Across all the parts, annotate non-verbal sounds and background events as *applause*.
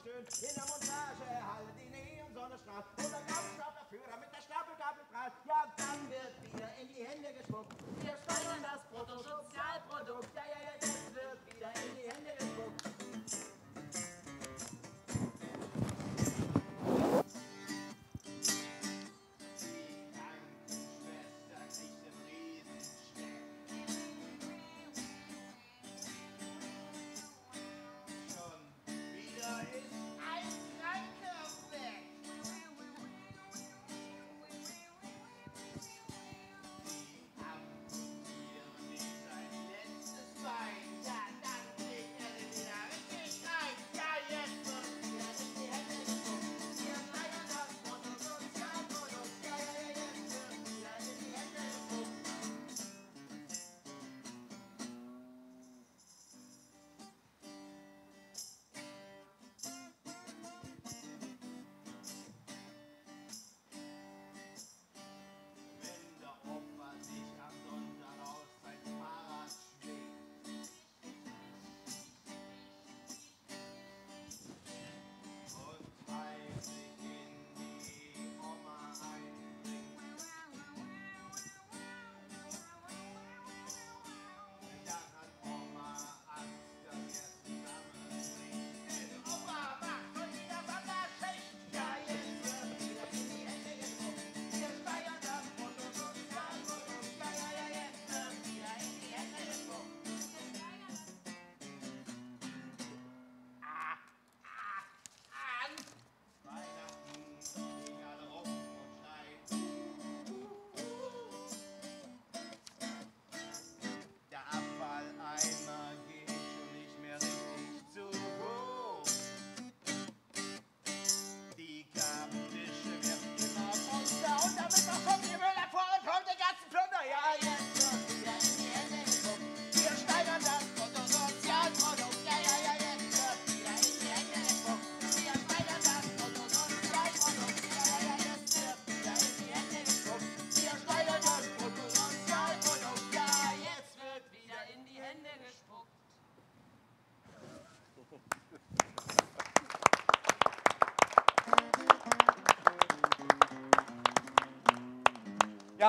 stöhnt. In der Montage erhalten die Neonsonne strahlt. Und der Gabelstaplerführer mit der Stapelgabel prahlt. Ja, dann wird wieder in die Hände gespuckt. Wir steigern das Bruttosozialprodukt. Ja, ja, ja, jetzt wird wieder in die Hände gespuckt.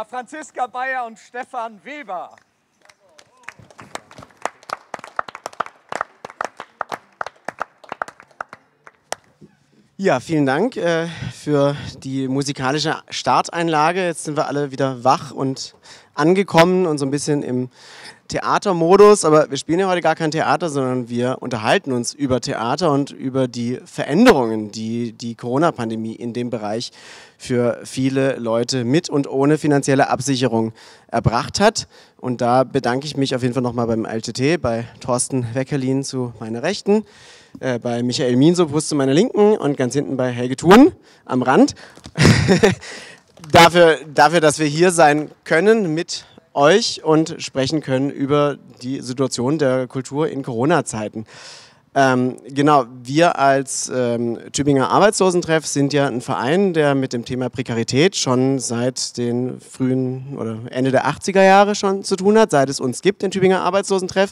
Ja, Franziska Bayer und Stefan Weber. Ja, vielen Dank äh, für die musikalische Starteinlage. Jetzt sind wir alle wieder wach und angekommen und so ein bisschen im Theatermodus. Aber wir spielen ja heute gar kein Theater, sondern wir unterhalten uns über Theater und über die Veränderungen, die die Corona-Pandemie in dem Bereich für viele Leute mit und ohne finanzielle Absicherung erbracht hat. Und da bedanke ich mich auf jeden Fall nochmal beim LTT, bei Thorsten Weckerlin zu meiner Rechten äh, bei Michael Miensopus zu meiner Linken und ganz hinten bei Helge Thun am Rand. *laughs* dafür, dafür, dass wir hier sein können mit euch und sprechen können über die Situation der Kultur in Corona-Zeiten. Ähm, genau, wir als ähm, Tübinger Arbeitslosentreff sind ja ein Verein, der mit dem Thema Prekarität schon seit den frühen oder Ende der 80er Jahre schon zu tun hat, seit es uns gibt, den Tübinger Arbeitslosentreff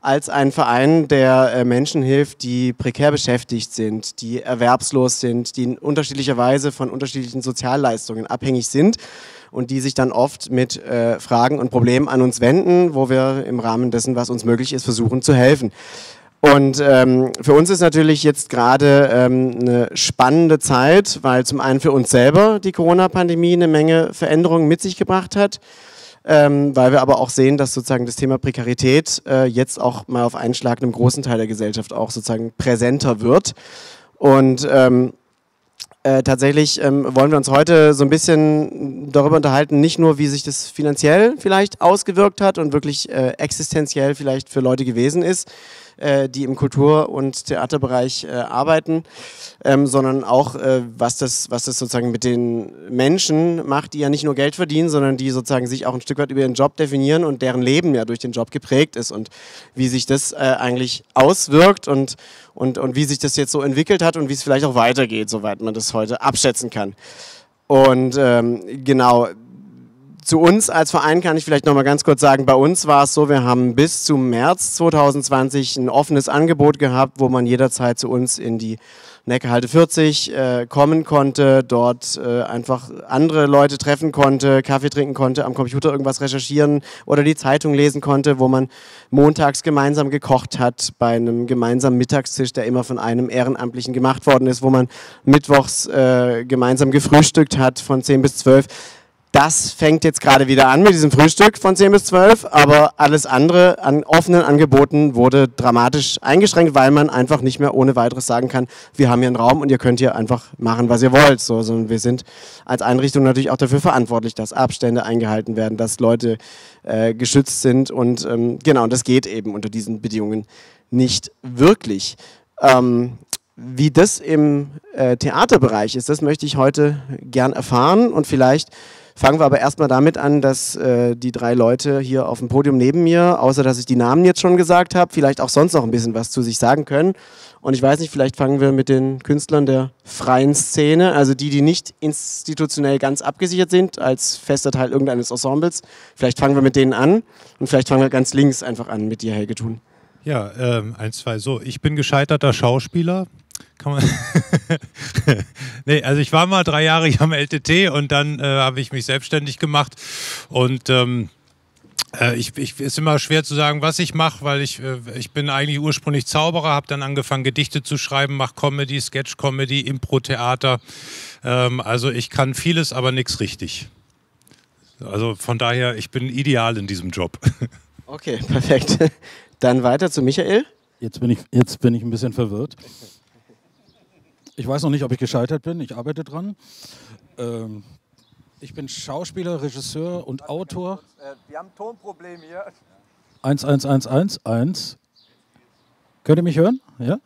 als ein Verein, der äh, Menschen hilft, die prekär beschäftigt sind, die erwerbslos sind, die in unterschiedlicher Weise von unterschiedlichen Sozialleistungen abhängig sind und die sich dann oft mit äh, Fragen und Problemen an uns wenden, wo wir im Rahmen dessen, was uns möglich ist, versuchen zu helfen. Und ähm, für uns ist natürlich jetzt gerade ähm, eine spannende Zeit, weil zum einen für uns selber die Corona-Pandemie eine Menge Veränderungen mit sich gebracht hat ähm, weil wir aber auch sehen, dass sozusagen das Thema Prekarität äh, jetzt auch mal auf einen Schlag einem großen Teil der Gesellschaft auch sozusagen präsenter wird. Und ähm, äh, tatsächlich ähm, wollen wir uns heute so ein bisschen darüber unterhalten, nicht nur, wie sich das finanziell vielleicht ausgewirkt hat und wirklich äh, existenziell vielleicht für Leute gewesen ist, äh, die im Kultur- und Theaterbereich äh, arbeiten, ähm, sondern auch, äh, was, das, was das sozusagen mit den Menschen macht, die ja nicht nur Geld verdienen, sondern die sozusagen sich auch ein Stück weit über ihren Job definieren und deren Leben ja durch den Job geprägt ist und wie sich das äh, eigentlich auswirkt und, und, und wie sich das jetzt so entwickelt hat und wie es vielleicht auch weitergeht, soweit man das heute abschätzen kann. Und ähm, genau, zu uns als Verein kann ich vielleicht noch mal ganz kurz sagen, bei uns war es so, wir haben bis zum März 2020 ein offenes Angebot gehabt, wo man jederzeit zu uns in die Neckarhalte 40 äh, kommen konnte, dort äh, einfach andere Leute treffen konnte, Kaffee trinken konnte, am Computer irgendwas recherchieren oder die Zeitung lesen konnte, wo man montags gemeinsam gekocht hat bei einem gemeinsamen Mittagstisch, der immer von einem Ehrenamtlichen gemacht worden ist, wo man mittwochs äh, gemeinsam gefrühstückt hat von 10 bis 12 das fängt jetzt gerade wieder an mit diesem Frühstück von 10 bis 12, aber alles andere an offenen Angeboten wurde dramatisch eingeschränkt, weil man einfach nicht mehr ohne weiteres sagen kann, wir haben hier einen Raum und ihr könnt hier einfach machen, was ihr wollt. So, sondern wir sind als Einrichtung natürlich auch dafür verantwortlich, dass Abstände eingehalten werden, dass Leute äh, geschützt sind und ähm, genau, und das geht eben unter diesen Bedingungen nicht wirklich. Ähm, wie das im äh, Theaterbereich ist, das möchte ich heute gern erfahren und vielleicht Fangen wir aber erstmal damit an, dass äh, die drei Leute hier auf dem Podium neben mir, außer dass ich die Namen jetzt schon gesagt habe, vielleicht auch sonst noch ein bisschen was zu sich sagen können. Und ich weiß nicht, vielleicht fangen wir mit den Künstlern der freien Szene, also die, die nicht institutionell ganz abgesichert sind, als fester Teil irgendeines Ensembles. Vielleicht fangen wir mit denen an und vielleicht fangen wir ganz links einfach an mit dir, Helge Thun. Ja, ähm, eins, zwei, so. Ich bin gescheiterter Schauspieler, kann man *laughs* nee, also ich war mal drei Jahre hier am LTT und dann äh, habe ich mich selbstständig gemacht und ähm, äh, ich, ich, ist immer schwer zu sagen, was ich mache, weil ich, äh, ich bin eigentlich ursprünglich Zauberer, habe dann angefangen Gedichte zu schreiben, mache Comedy, Sketch-Comedy, Impro-Theater. Ähm, also ich kann vieles, aber nichts richtig. Also von daher, ich bin ideal in diesem Job. *laughs* Okay, *laughs* perfekt. Dann weiter zu Michael. Jetzt bin ich, jetzt bin ich ein bisschen verwirrt. Ich weiß noch nicht, ob ich gescheitert bin. Ich arbeite dran. Ähm, ich bin Schauspieler, Regisseur und Autor. Äh, wir haben ein Tonproblem hier. 11111. Könnt ihr mich hören? Ja?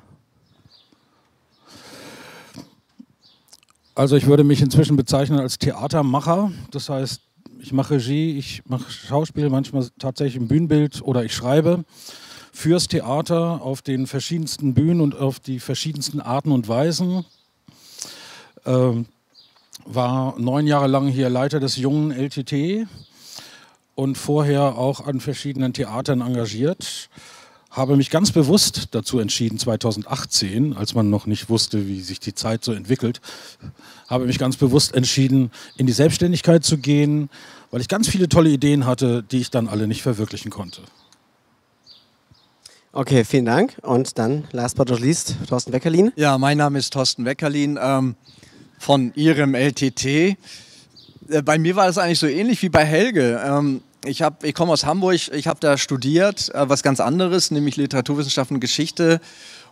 Also ich würde mich inzwischen bezeichnen als Theatermacher. Das heißt, ich mache Regie, ich mache Schauspiel, manchmal tatsächlich ein Bühnenbild oder ich schreibe fürs Theater auf den verschiedensten Bühnen und auf die verschiedensten Arten und Weisen. Ähm, war neun Jahre lang hier Leiter des jungen LTT und vorher auch an verschiedenen Theatern engagiert. Habe mich ganz bewusst dazu entschieden, 2018, als man noch nicht wusste, wie sich die Zeit so entwickelt, habe mich ganz bewusst entschieden, in die Selbstständigkeit zu gehen, weil ich ganz viele tolle Ideen hatte, die ich dann alle nicht verwirklichen konnte. Okay, vielen Dank. Und dann, last but not least, Thorsten Weckerlin. Ja, mein Name ist Thorsten Weckerlin ähm, von Ihrem LTT. Äh, bei mir war das eigentlich so ähnlich wie bei Helge. Ähm, ich, ich komme aus Hamburg, ich habe da studiert, äh, was ganz anderes, nämlich Literaturwissenschaften und Geschichte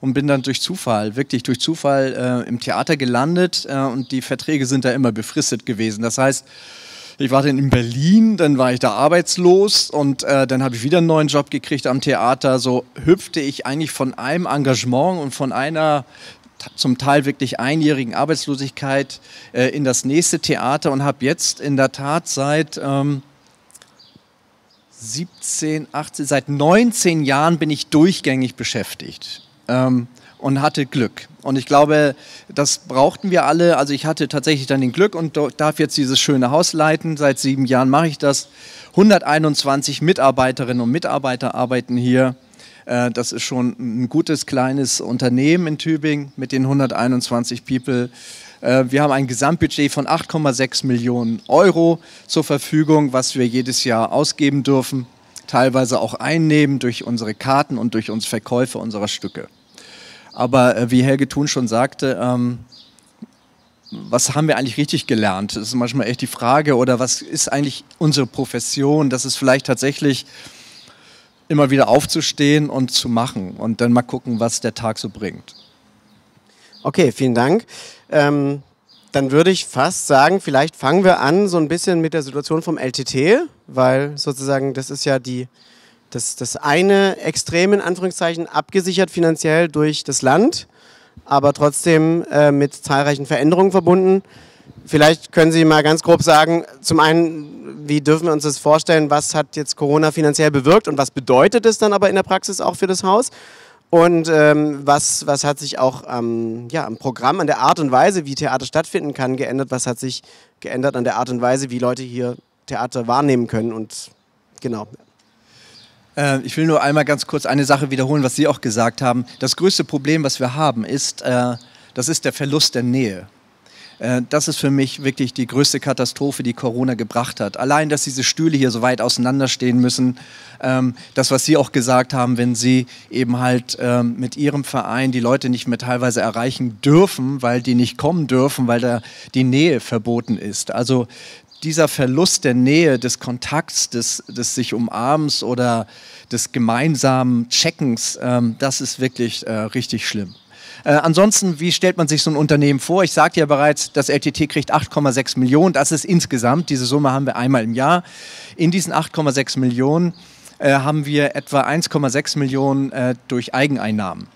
und bin dann durch Zufall, wirklich durch Zufall äh, im Theater gelandet äh, und die Verträge sind da immer befristet gewesen. Das heißt, ich war dann in Berlin, dann war ich da arbeitslos und äh, dann habe ich wieder einen neuen Job gekriegt am Theater. So hüpfte ich eigentlich von einem Engagement und von einer zum Teil wirklich einjährigen Arbeitslosigkeit äh, in das nächste Theater und habe jetzt in der Tat seit ähm, 17, 18, seit 19 Jahren bin ich durchgängig beschäftigt. Ähm, und hatte Glück. Und ich glaube, das brauchten wir alle. Also ich hatte tatsächlich dann den Glück und darf jetzt dieses schöne Haus leiten. Seit sieben Jahren mache ich das. 121 Mitarbeiterinnen und Mitarbeiter arbeiten hier. Äh, das ist schon ein gutes kleines Unternehmen in Tübingen mit den 121 People. Äh, wir haben ein Gesamtbudget von 8,6 Millionen Euro zur Verfügung, was wir jedes Jahr ausgeben dürfen, teilweise auch einnehmen durch unsere Karten und durch unsere Verkäufe unserer Stücke. Aber äh, wie Helge Thun schon sagte, ähm, was haben wir eigentlich richtig gelernt? Das ist manchmal echt die Frage. Oder was ist eigentlich unsere Profession? Das ist vielleicht tatsächlich immer wieder aufzustehen und zu machen und dann mal gucken, was der Tag so bringt. Okay, vielen Dank. Ähm, dann würde ich fast sagen, vielleicht fangen wir an so ein bisschen mit der Situation vom LTT, weil sozusagen das ist ja die das, das eine Extrem in Anführungszeichen abgesichert finanziell durch das Land, aber trotzdem äh, mit zahlreichen Veränderungen verbunden. Vielleicht können Sie mal ganz grob sagen, zum einen, wie dürfen wir uns das vorstellen, was hat jetzt Corona finanziell bewirkt und was bedeutet es dann aber in der Praxis auch für das Haus? Und ähm, was, was hat sich auch ähm, ja, am Programm, an der Art und Weise, wie Theater stattfinden kann, geändert? Was hat sich geändert an der Art und Weise, wie Leute hier Theater wahrnehmen können und genau. Äh, ich will nur einmal ganz kurz eine Sache wiederholen, was Sie auch gesagt haben. Das größte Problem, was wir haben, ist, äh, das ist der Verlust der Nähe. Äh, das ist für mich wirklich die größte Katastrophe, die Corona gebracht hat. Allein, dass diese Stühle hier so weit auseinanderstehen müssen, ähm, das, was Sie auch gesagt haben, wenn Sie eben halt ähm, mit Ihrem Verein die Leute nicht mehr teilweise erreichen dürfen, weil die nicht kommen dürfen, weil da die Nähe verboten ist. Also dieser Verlust der Nähe, des Kontakts, des, des sich Umarmens oder des gemeinsamen Checkens, ähm, das ist wirklich äh, richtig schlimm. Äh, ansonsten, wie stellt man sich so ein Unternehmen vor? Ich sagte ja bereits, das LTT kriegt 8,6 Millionen. Das ist insgesamt, diese Summe haben wir einmal im Jahr. In diesen 8,6 Millionen äh, haben wir etwa 1,6 Millionen äh, durch Eigeneinnahmen.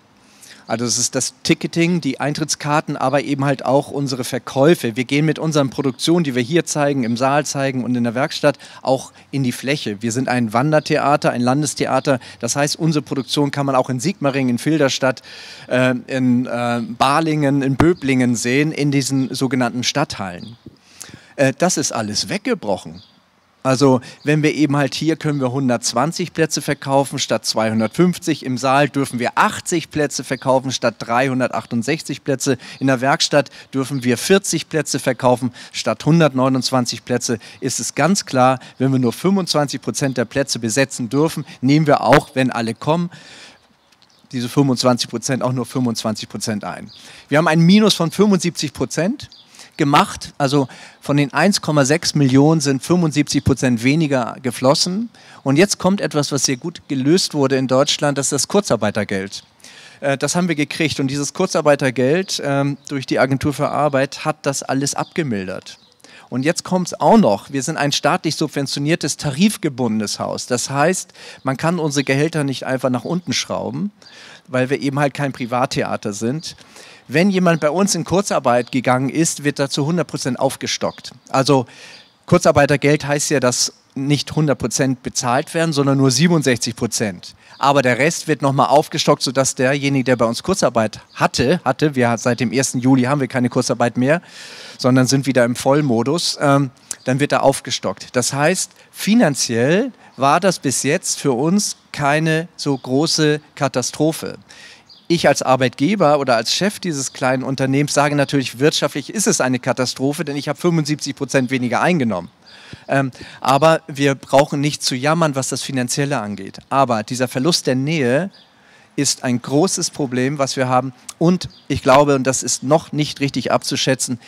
Also das ist das Ticketing, die Eintrittskarten, aber eben halt auch unsere Verkäufe. Wir gehen mit unseren Produktionen, die wir hier zeigen, im Saal zeigen und in der Werkstatt, auch in die Fläche. Wir sind ein Wandertheater, ein Landestheater. Das heißt, unsere Produktion kann man auch in Sigmaringen, in Filderstadt, äh, in äh, Balingen, in Böblingen sehen, in diesen sogenannten Stadthallen. Äh, das ist alles weggebrochen. Also wenn wir eben halt hier können wir 120 Plätze verkaufen statt 250, im Saal dürfen wir 80 Plätze verkaufen statt 368 Plätze, in der Werkstatt dürfen wir 40 Plätze verkaufen statt 129 Plätze, ist es ganz klar, wenn wir nur 25 Prozent der Plätze besetzen dürfen, nehmen wir auch, wenn alle kommen, diese 25 Prozent auch nur 25 Prozent ein. Wir haben ein Minus von 75 Prozent gemacht. Also von den 1,6 Millionen sind 75 Prozent weniger geflossen. Und jetzt kommt etwas, was sehr gut gelöst wurde in Deutschland, das ist das Kurzarbeitergeld. Äh, das haben wir gekriegt und dieses Kurzarbeitergeld ähm, durch die Agentur für Arbeit hat das alles abgemildert. Und jetzt kommt es auch noch. Wir sind ein staatlich subventioniertes, tarifgebundenes Haus. Das heißt, man kann unsere Gehälter nicht einfach nach unten schrauben, weil wir eben halt kein Privattheater sind wenn jemand bei uns in Kurzarbeit gegangen ist, wird er zu 100 aufgestockt. Also Kurzarbeitergeld heißt ja, dass nicht 100 bezahlt werden, sondern nur 67% Aber der Rest wird nochmal aufgestockt, sodass derjenige, der bei uns Kurzarbeit hatte, hatte, wir seit dem 1. Juli haben wir keine Kurzarbeit mehr, sondern sind wieder im Vollmodus, ähm, dann wird er aufgestockt. Das heißt, finanziell war das bis jetzt für uns keine so große Katastrophe ich als Arbeitgeber oder als Chef dieses kleinen Unternehmens sage natürlich, wirtschaftlich ist es eine Katastrophe, denn ich habe 75 Prozent weniger eingenommen. Ähm, aber wir brauchen nicht zu jammern, was das Finanzielle angeht. Aber dieser Verlust der Nähe ist ein großes Problem, was wir haben. Und ich glaube, und das ist noch nicht richtig abzuschätzen,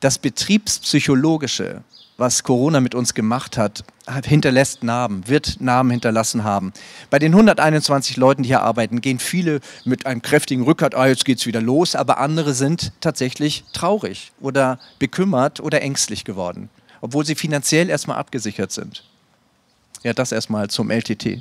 das Betriebspsychologische, was Corona mit uns gemacht hat, hinterlässt Narben, wird Narben hinterlassen haben. Bei den 121 Leuten, die hier arbeiten, gehen viele mit einem kräftigen Rückgrat, ah, jetzt geht's wieder los, aber andere sind tatsächlich traurig oder bekümmert oder ängstlich geworden, obwohl sie finanziell erstmal abgesichert sind. Ja, das erstmal zum LTT.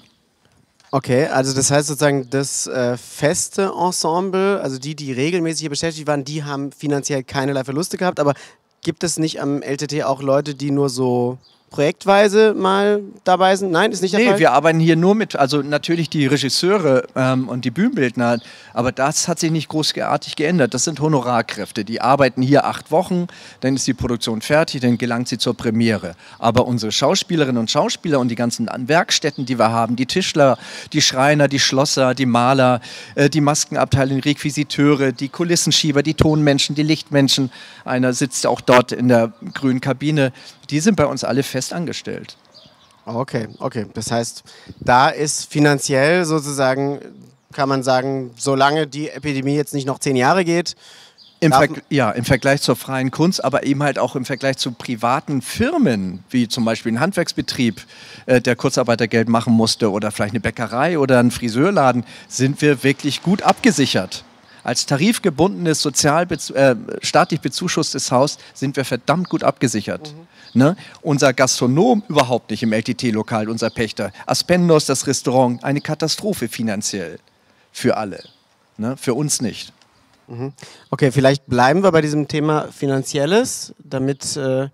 Okay, also das heißt sozusagen, das äh, feste Ensemble, also die, die regelmäßig hier beschäftigt waren, die haben finanziell keinerlei Verluste gehabt, aber Gibt es nicht am LTT auch Leute, die nur so projektweise mal dabei sind? Nein, ist nicht der nee, Fall? Nee, wir arbeiten hier nur mit, also natürlich die Regisseure ähm, und die Bühnenbildner, aber das hat sich nicht großartig geändert. Das sind Honorarkräfte, die arbeiten hier acht Wochen, dann ist die Produktion fertig, dann gelangt sie zur Premiere. Aber unsere Schauspielerinnen und Schauspieler und die ganzen Werkstätten, die wir haben, die Tischler, die Schreiner, die Schlosser, die Maler, äh, die Maskenabteilung, Requisiteure, die Kulissenschieber, die Tonmenschen, die Lichtmenschen, einer sitzt auch dort in der grünen Kabine, die sind bei uns alle fest angestellt. Okay, okay. Das heißt, da ist finanziell sozusagen, kann man sagen, solange die Epidemie jetzt nicht noch zehn Jahre geht, im ja, im Vergleich zur freien Kunst, aber eben halt auch im Vergleich zu privaten Firmen, wie zum Beispiel ein Handwerksbetrieb, äh, der Kurzarbeitergeld machen musste, oder vielleicht eine Bäckerei oder ein Friseurladen, sind wir wirklich gut abgesichert. Als tarifgebundenes, sozial äh, staatlich bezuschusstes Haus sind wir verdammt gut abgesichert. Mhm. Ne? Unser Gastronom überhaupt nicht im LTT-Lokal, unser Pächter. Aspendos, das Restaurant, eine Katastrophe finanziell für alle. Ne? Für uns nicht. Mhm. Okay, vielleicht bleiben wir bei diesem Thema Finanzielles, damit äh,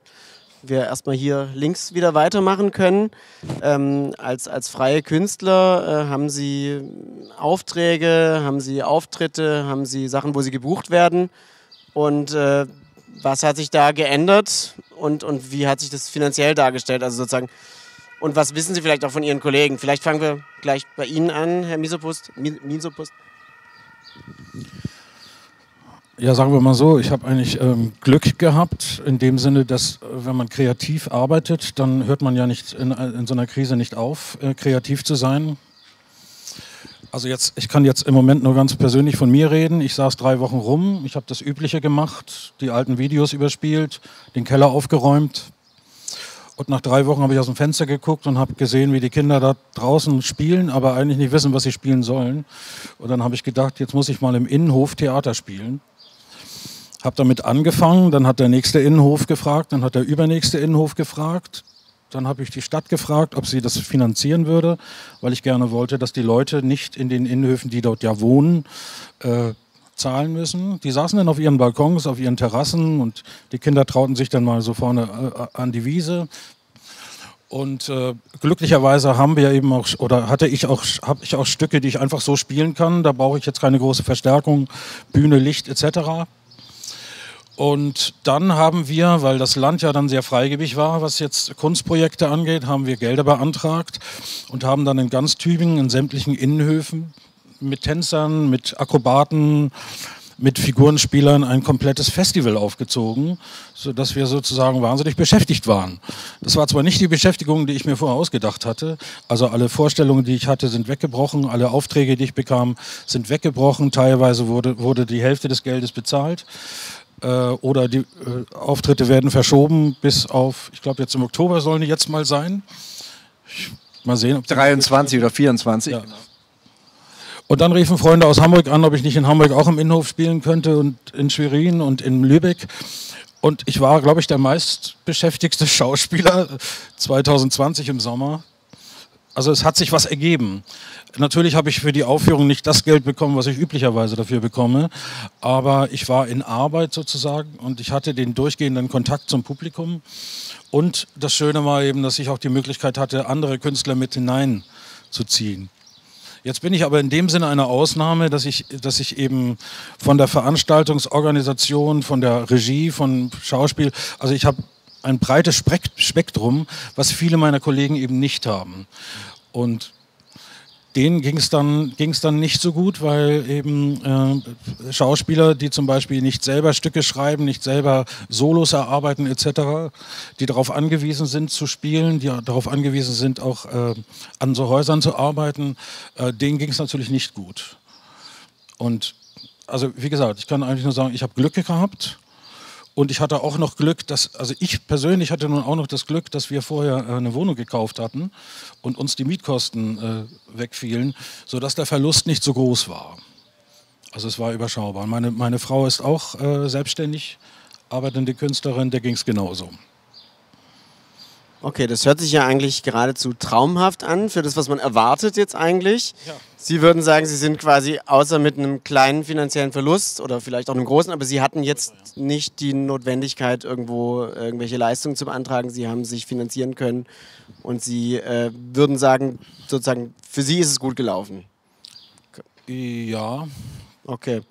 wir erstmal hier links wieder weitermachen können. Ähm, als, als freie Künstler äh, haben Sie Aufträge, haben Sie Auftritte, haben Sie Sachen, wo Sie gebucht werden. Und äh, Was hat sich da geändert und, und wie hat sich das finanziell dargestellt? Also sozusagen, und was wissen Sie vielleicht auch von Ihren Kollegen? Vielleicht fangen wir gleich bei Ihnen an, Herr Misopust. Mi- Misopust. Ja, sagen wir mal so, ich habe eigentlich ähm, Glück gehabt, in dem Sinne, dass äh, wenn man kreativ arbeitet, dann hört man ja nicht in, in so einer Krise nicht auf, äh, kreativ zu sein. Also jetzt, ich kann jetzt im Moment nur ganz persönlich von mir reden. Ich saß drei Wochen rum, ich habe das Übliche gemacht, die alten Videos überspielt, den Keller aufgeräumt. Und nach drei Wochen habe ich aus dem Fenster geguckt und habe gesehen, wie die Kinder da draußen spielen, aber eigentlich nicht wissen, was sie spielen sollen. Und dann habe ich gedacht, jetzt muss ich mal im Innenhof Theater spielen. Habe damit angefangen, dann hat der nächste Innenhof gefragt, dann hat der übernächste Innenhof gefragt. Dann habe ich die Stadt gefragt, ob sie das finanzieren würde, weil ich gerne wollte, dass die Leute nicht in den Innenhöfen, die dort ja wohnen, äh, zahlen müssen. Die saßen dann auf ihren Balkons, auf ihren Terrassen und die Kinder trauten sich dann mal so vorne äh, an die Wiese. Und äh, glücklicherweise haben wir eben auch, oder hatte ich auch, habe ich auch Stücke, die ich einfach so spielen kann. Da brauche ich jetzt keine große Verstärkung, Bühne, Licht etc. Und dann haben wir, weil das Land ja dann sehr freigebig war, was jetzt Kunstprojekte angeht, haben wir Gelder beantragt und haben dann in ganz Tübingen in sämtlichen Innenhöfen mit Tänzern, mit Akrobaten, mit Figurenspielern ein komplettes Festival aufgezogen, sodass wir sozusagen wahnsinnig beschäftigt waren. Das war zwar nicht die Beschäftigung, die ich mir vorher ausgedacht hatte, also alle Vorstellungen, die ich hatte, sind weggebrochen, alle Aufträge, die ich bekam, sind weggebrochen, teilweise wurde, wurde die Hälfte des Geldes bezahlt äh, oder die äh, Auftritte werden verschoben bis auf, ich glaube jetzt im Oktober sollen die jetzt mal sein. Ich, mal sehen, ob die 23 oder 24. Ja. Und dann riefen Freunde aus Hamburg an, ob ich nicht in Hamburg auch im Innenhof spielen könnte und in Schwerin und in Lübeck. Und ich war, glaube ich, der meistbeschäftigte *laughs* Schauspieler 2020 im Sommer. Also es hat sich was ergeben. Natürlich habe ich für die Aufführung nicht das Geld bekommen, was ich üblicherweise dafür bekomme, aber ich war in Arbeit sozusagen und ich hatte den durchgehenden Kontakt zum Publikum. Und das Schöne war eben, dass ich auch die Möglichkeit hatte, andere Künstler mit hineinzuziehen. Jetzt bin ich aber in dem Sinne eine Ausnahme, dass ich, dass ich eben von der Veranstaltungsorganisation, von der Regie, von Schauspiel, also ich habe ein breites Spek- Spektrum, was viele meiner Kollegen eben nicht haben. Und denen ging es dann, ging's dann nicht so gut, weil eben äh, Schauspieler, die zum Beispiel nicht selber Stücke schreiben, nicht selber Solos erarbeiten etc., die darauf angewiesen sind zu spielen, die darauf angewiesen sind auch äh, an so Häusern zu arbeiten, äh, denen ging es natürlich nicht gut. Und also wie gesagt, ich kann eigentlich nur sagen, ich habe Glück gehabt. Und ich hatte auch noch Glück, dass, also ich persönlich hatte nun auch noch das Glück, dass wir vorher äh, eine Wohnung gekauft hatten und uns die Mietkosten äh, wegfielen, sodass der Verlust nicht so groß war. Also es war überschaubar. Meine, meine Frau ist auch äh, selbstständig arbeitende Künstlerin, der ging es genauso. Okay, das hört sich ja eigentlich geradezu traumhaft an für das, was man erwartet jetzt eigentlich. Ja. Sie würden sagen, Sie sind quasi außer mit einem kleinen finanziellen Verlust oder vielleicht auch einem großen, aber Sie hatten jetzt nicht die Notwendigkeit, irgendwo irgendwelche Leistungen zu beantragen. Sie haben sich finanzieren können und Sie äh, würden sagen, sozusagen, für Sie ist es gut gelaufen. Ja, Okay.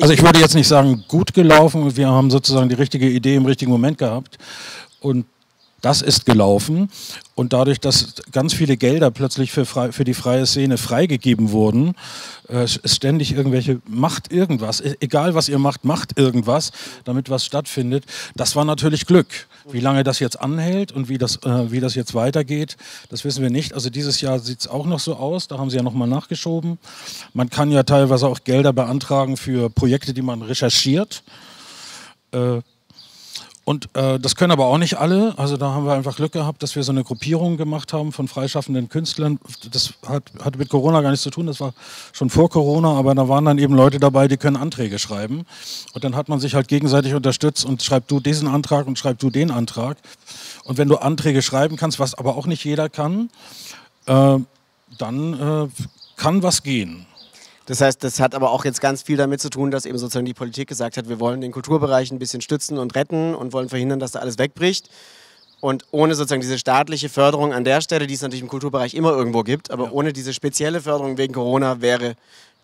Also ich würde jetzt nicht sagen, gut gelaufen. Wir haben sozusagen die richtige Idee im richtigen Moment gehabt. Und das ist gelaufen. Und dadurch, dass ganz viele Gelder plötzlich für, frei, für die freie Szene freigegeben wurden, äh, ständig irgendwelche, macht irgendwas, e- egal was ihr macht, macht irgendwas, damit was stattfindet. Das war natürlich Glück. Wie lange das jetzt anhält und wie das, äh, wie das jetzt weitergeht, das wissen wir nicht. Also dieses Jahr sieht es auch noch so aus, da haben sie ja nochmal nachgeschoben. Man kann ja teilweise auch Gelder beantragen für Projekte, die man recherchiert. Äh, und äh, das können aber auch nicht alle. Also da haben wir einfach Glück gehabt, dass wir so eine Gruppierung gemacht haben von freischaffenden Künstlern. Das hat, hat mit Corona gar nichts zu tun. Das war schon vor Corona, aber da waren dann eben Leute dabei, die können Anträge schreiben. Und dann hat man sich halt gegenseitig unterstützt und schreib du diesen Antrag und schreib du den Antrag. Und wenn du Anträge schreiben kannst, was aber auch nicht jeder kann, äh, dann äh, kann was gehen. Das heißt, das hat aber auch jetzt ganz viel damit zu tun, dass eben sozusagen die Politik gesagt hat, wir wollen den Kulturbereich ein bisschen stützen und retten und wollen verhindern, dass da alles wegbricht. Und ohne sozusagen diese staatliche Förderung an der Stelle, die es natürlich im Kulturbereich immer irgendwo gibt, aber ohne diese spezielle Förderung wegen Corona wäre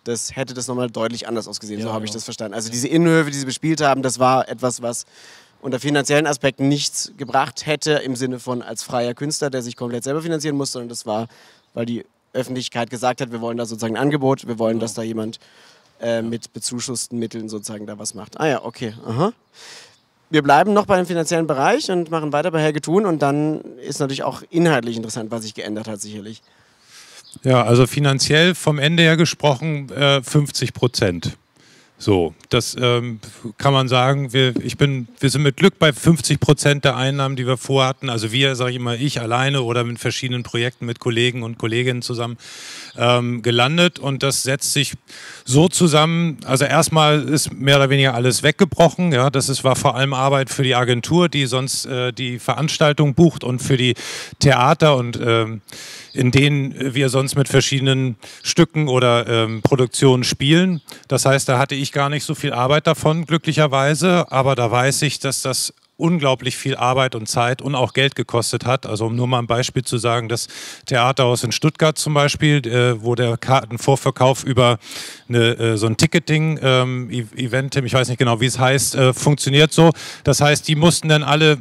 das hätte das nochmal deutlich anders ausgesehen. so habe ich das verstanden. Also diese Innenhöfe, die sie bespielt haben, das war etwas, was unter finanziellen Aspekten nichts gebracht hätte, im Sinne von als freier Künstler, der sich komplett selber finanzieren muss, sondern das war, weil die Öffentlichkeit gesagt hat, wir wollen da sozusagen ein Angebot, wir wollen, dass da jemand äh, mit bezuschussten Mitteln sozusagen da was macht. Ah ja, okay. Aha. Wir bleiben noch bei dem finanziellen Bereich und machen weiter bei Helge Thun und dann ist natürlich auch inhaltlich interessant, was sich geändert hat, sicherlich. Ja, also finanziell vom Ende her gesprochen äh, 50 Prozent. So, das ähm, kann man sagen. Wir, ich bin, wir sind mit Glück bei 50 Prozent der Einnahmen, die wir vorhatten. Also wir, sage ich immer, ich alleine oder mit verschiedenen Projekten mit Kollegen und Kolleginnen zusammen ähm, gelandet. Und das setzt sich so zusammen. Also erstmal ist mehr oder weniger alles weggebrochen. Ja, das ist, war vor allem Arbeit für die Agentur, die sonst äh, die Veranstaltung bucht und für die Theater und ähm, in denen wir sonst mit verschiedenen Stücken oder ähm, Produktionen spielen. Das heißt, da hatte ich gar nicht so viel Arbeit davon, glücklicherweise, aber da weiß ich, dass das unglaublich viel Arbeit und Zeit und auch Geld gekostet hat. Also um nur mal ein Beispiel zu sagen, das Theaterhaus in Stuttgart zum Beispiel, äh, wo der Kartenvorverkauf über eine, äh, so ein Ticketing-Event, ähm, ich weiß nicht genau, wie es heißt, äh, funktioniert so. Das heißt, die mussten dann alle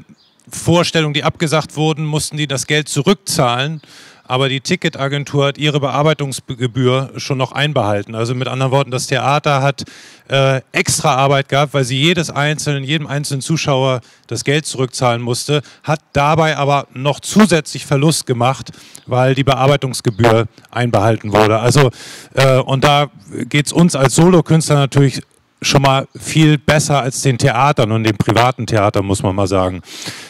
Vorstellungen, die abgesagt wurden, mussten die das Geld zurückzahlen aber die Ticketagentur hat ihre Bearbeitungsgebühr schon noch einbehalten. Also mit anderen Worten, das Theater hat äh, extra Arbeit gehabt, weil sie jedes einzelnen, jedem einzelnen Zuschauer das Geld zurückzahlen musste, hat dabei aber noch zusätzlich Verlust gemacht, weil die Bearbeitungsgebühr einbehalten wurde. Also äh, und da geht es uns als Solokünstler natürlich schon mal viel besser als den Theatern und dem privaten Theater, muss man mal sagen.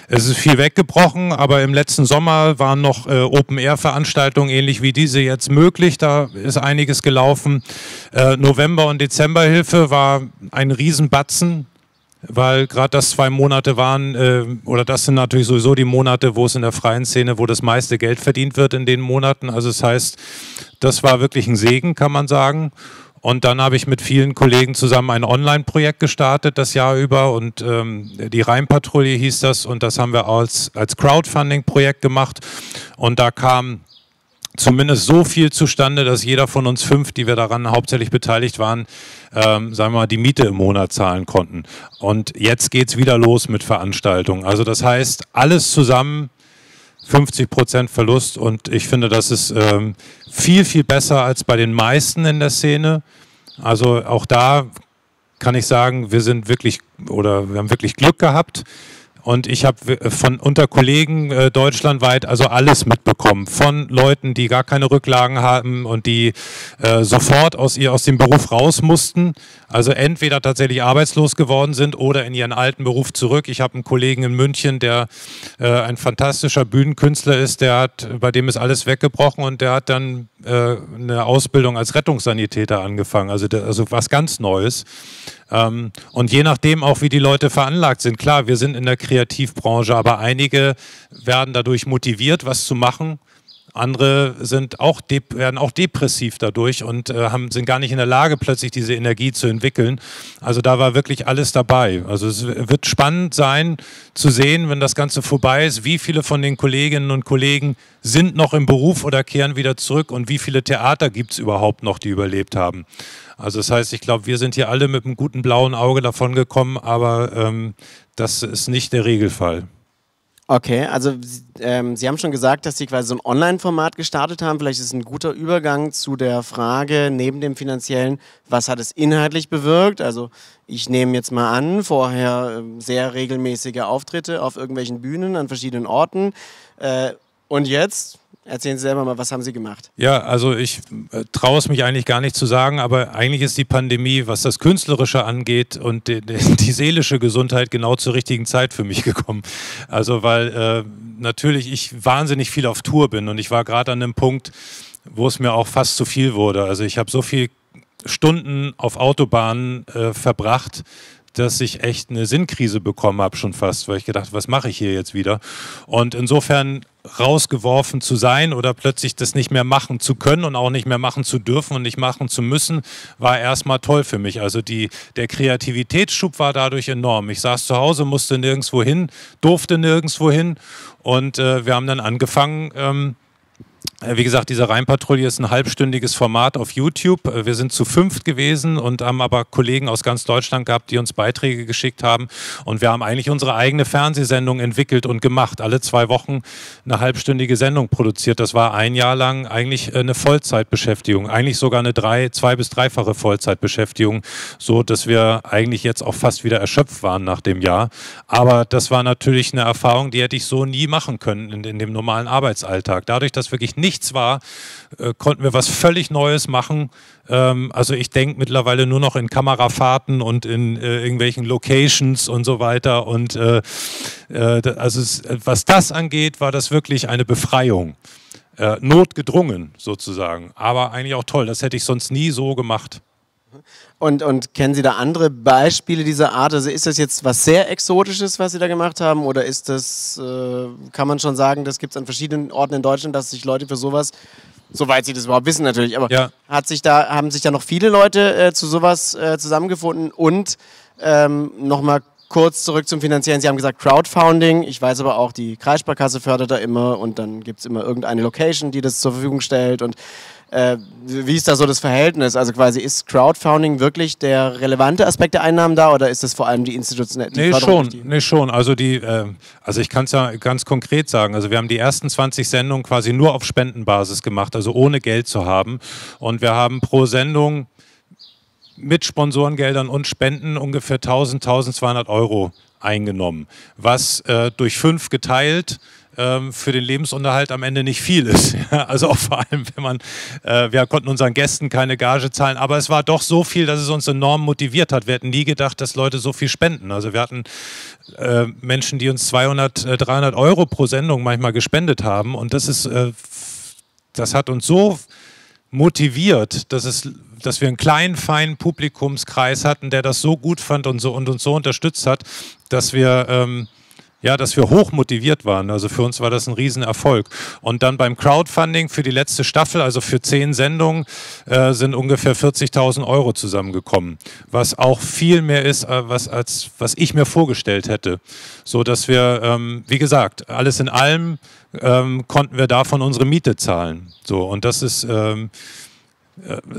Es ist viel weggebrochen, aber im letzten Sommer waren noch äh, Open-Air-Veranstaltungen ähnlich wie diese jetzt möglich. Da ist einiges gelaufen. Äh, November- und Dezemberhilfe war ein Riesenbatzen weil gerade das zwei Monate waren, äh, oder das sind natürlich sowieso die Monate, wo es in der freien Szene, wo das meiste Geld verdient wird in den Monaten. Also das heißt, das war wirklich ein Segen, kann man sagen. Und dann habe ich mit vielen Kollegen zusammen ein Online-Projekt gestartet das Jahr über und ähm, die Rheinpatrouille hieß das und das haben wir als, als Crowdfunding-Projekt gemacht und da kam zumindest so viel zustande, dass jeder von uns fünf, die wir daran hauptsächlich beteiligt waren, ähm, sagen wir mal, die Miete im Monat zahlen konnten. Und jetzt geht es wieder los mit Veranstaltungen. Also das heißt, alles zusammen 50 Prozent Verlust und ich finde, das ist ähm, viel, viel besser als bei den meisten in der Szene. Also auch da kann ich sagen, wir sind wirklich oder wir haben wirklich Glück gehabt. Und ich habe äh, von unter Kollegen äh, deutschlandweit also alles mitbekommen. Von Leuten, die gar keine Rücklagen haben und die äh, sofort aus, ihr, aus dem Beruf raus mussten. Also entweder tatsächlich arbeitslos geworden sind oder in ihren alten Beruf zurück. Ich habe einen Kollegen in München, der äh, ein fantastischer Bühnenkünstler ist. Der hat, bei dem ist alles weggebrochen und der hat dann äh, eine Ausbildung als Rettungssanitäter angefangen. Also, der, also was ganz Neues. Ähm, und je nachdem auch, wie die Leute veranlagt sind. Klar, wir sind in der Kreativbranche, aber einige werden dadurch motiviert, was zu machen. Andere sind auch werden auch depressiv dadurch und äh, haben, sind gar nicht in der Lage, plötzlich diese Energie zu entwickeln. Also da war wirklich alles dabei. Also es wird spannend sein zu sehen, wenn das Ganze vorbei ist, wie viele von den Kolleginnen und Kollegen sind noch im Beruf oder kehren wieder zurück und wie viele Theater gibt es überhaupt noch, die überlebt haben. Also das heißt, ich glaube, wir sind hier alle mit einem guten blauen Auge davon gekommen, aber ähm, das ist nicht der Regelfall. Okay, also ähm, Sie haben schon gesagt, dass Sie quasi so ein Online-Format gestartet haben. Vielleicht ist es ein guter Übergang zu der Frage neben dem finanziellen, was hat es inhaltlich bewirkt? Also ich nehme jetzt mal an, vorher äh, sehr regelmäßige Auftritte auf irgendwelchen Bühnen an verschiedenen Orten. Äh, und jetzt Erzählen Sie selber mal, was haben Sie gemacht? Ja, also ich äh, traue es mich eigentlich gar nicht zu sagen, aber eigentlich ist die Pandemie, was das Künstlerische angeht und die, die *laughs* seelische Gesundheit genau zur richtigen Zeit für mich *laughs* gekommen. Also weil äh, natürlich ich wahnsinnig viel auf Tour bin und ich war gerade an einem Punkt, wo es mir auch fast zu viel wurde. Also ich habe so viele Stunden auf Autobahnen äh, verbracht, dass ich echt eine Sinnkrise bekommen habe schon fast, weil ich gedacht, was mache ich hier jetzt wieder? Und insofern rausgeworfen zu sein oder plötzlich das nicht mehr machen zu können und auch nicht mehr machen zu dürfen und nicht machen zu müssen, war erstmal toll für mich. Also die, der Kreativitätsschub war dadurch enorm. Ich saß zu Hause, musste nirgendwo hin, durfte nirgendwo hin und äh, wir haben dann angefangen, ähm, Äh, wie gesagt, diese Rheinpatrouille ist ein halbstündiges Format auf YouTube. Äh, wir sind zu fünft gewesen und haben aber Kollegen aus ganz Deutschland gehabt, die uns Beiträge geschickt haben. Und wir haben eigentlich unsere eigene Fernsehsendung entwickelt und gemacht. Alle zwei Wochen eine halbstündige Sendung produziert. Das war ein Jahr lang eigentlich eine Vollzeitbeschäftigung. Eigentlich sogar eine drei, zwei- bis dreifache Vollzeitbeschäftigung. So, dass wir eigentlich jetzt auch fast wieder erschöpft waren nach dem Jahr. Aber das war natürlich eine Erfahrung, die hätte ich so nie machen können in, in dem normalen Arbeitsalltag. Dadurch, dass wirklich nichts war, äh, konnten wir was völlig Neues machen. Ähm, also ich denke mittlerweile nur noch in Kamerafahrten und in äh, irgendwelchen Locations und so weiter. Und äh, äh also es, was das angeht, war das wirklich eine Befreiung. Äh, notgedrungen sozusagen, aber eigentlich auch toll. Das hätte ich sonst nie so gemacht. Und, und kennen Sie da andere Beispiele dieser Art? Also ist das jetzt was sehr Exotisches, was Sie da gemacht haben? Oder ist das, äh, kann man schon sagen, das gibt es an verschiedenen Orten in Deutschland, dass sich Leute für sowas, soweit Sie das überhaupt wissen natürlich, aber ja. hat sich da, haben sich da noch viele Leute äh, zu sowas äh, zusammengefunden? Und ähm, nochmal kurz zurück zum Finanzieren. Sie haben gesagt Crowdfunding. Ich weiß aber auch, die Kreissparkasse fördert da immer und dann gibt es immer irgendeine Location, die das zur Verfügung stellt. Und äh, wie ist da so das Verhältnis? Also quasi ist Crowdfunding wirklich der relevante Aspekt der Einnahmen da oder ist das vor allem die institutionelle? Nee, schon, nee, schon. Also die, äh, also ich kann es ja ganz konkret sagen. Also wir haben die ersten 20 Sendungen quasi nur auf Spendenbasis gemacht, also ohne Geld zu haben. Und wir haben pro Sendung mit Sponsorengeldern und Spenden ungefähr 1000, 1200 Euro eingenommen, was äh, durch fünf geteilt ähm, für den Lebensunterhalt am Ende nicht viel ist. *laughs* also auch vor allem, wenn man, äh, wir konnten unseren Gästen keine Gage zahlen, aber es war doch so viel, dass es uns enorm motiviert hat. Wir hätten nie gedacht, dass Leute so viel spenden. Also wir hatten äh, Menschen, die uns 200, äh, 300 Euro pro Sendung manchmal gespendet haben und das ist, äh, das hat uns so motiviert, dass es dass wir einen kleinen, feinen Publikumskreis hatten, der das so gut fand und, so, und uns so unterstützt hat, dass wir ähm, ja, dass wir hoch motiviert waren. Also für uns war das ein Riesenerfolg. Und dann beim Crowdfunding für die letzte Staffel, also für zehn Sendungen, äh, sind ungefähr 40.000 Euro zusammengekommen, was auch viel mehr ist, äh, was, als was ich mir vorgestellt hätte. So dass wir, ähm, wie gesagt, alles in allem ähm, konnten wir davon unsere Miete zahlen. So und das ist ähm, äh,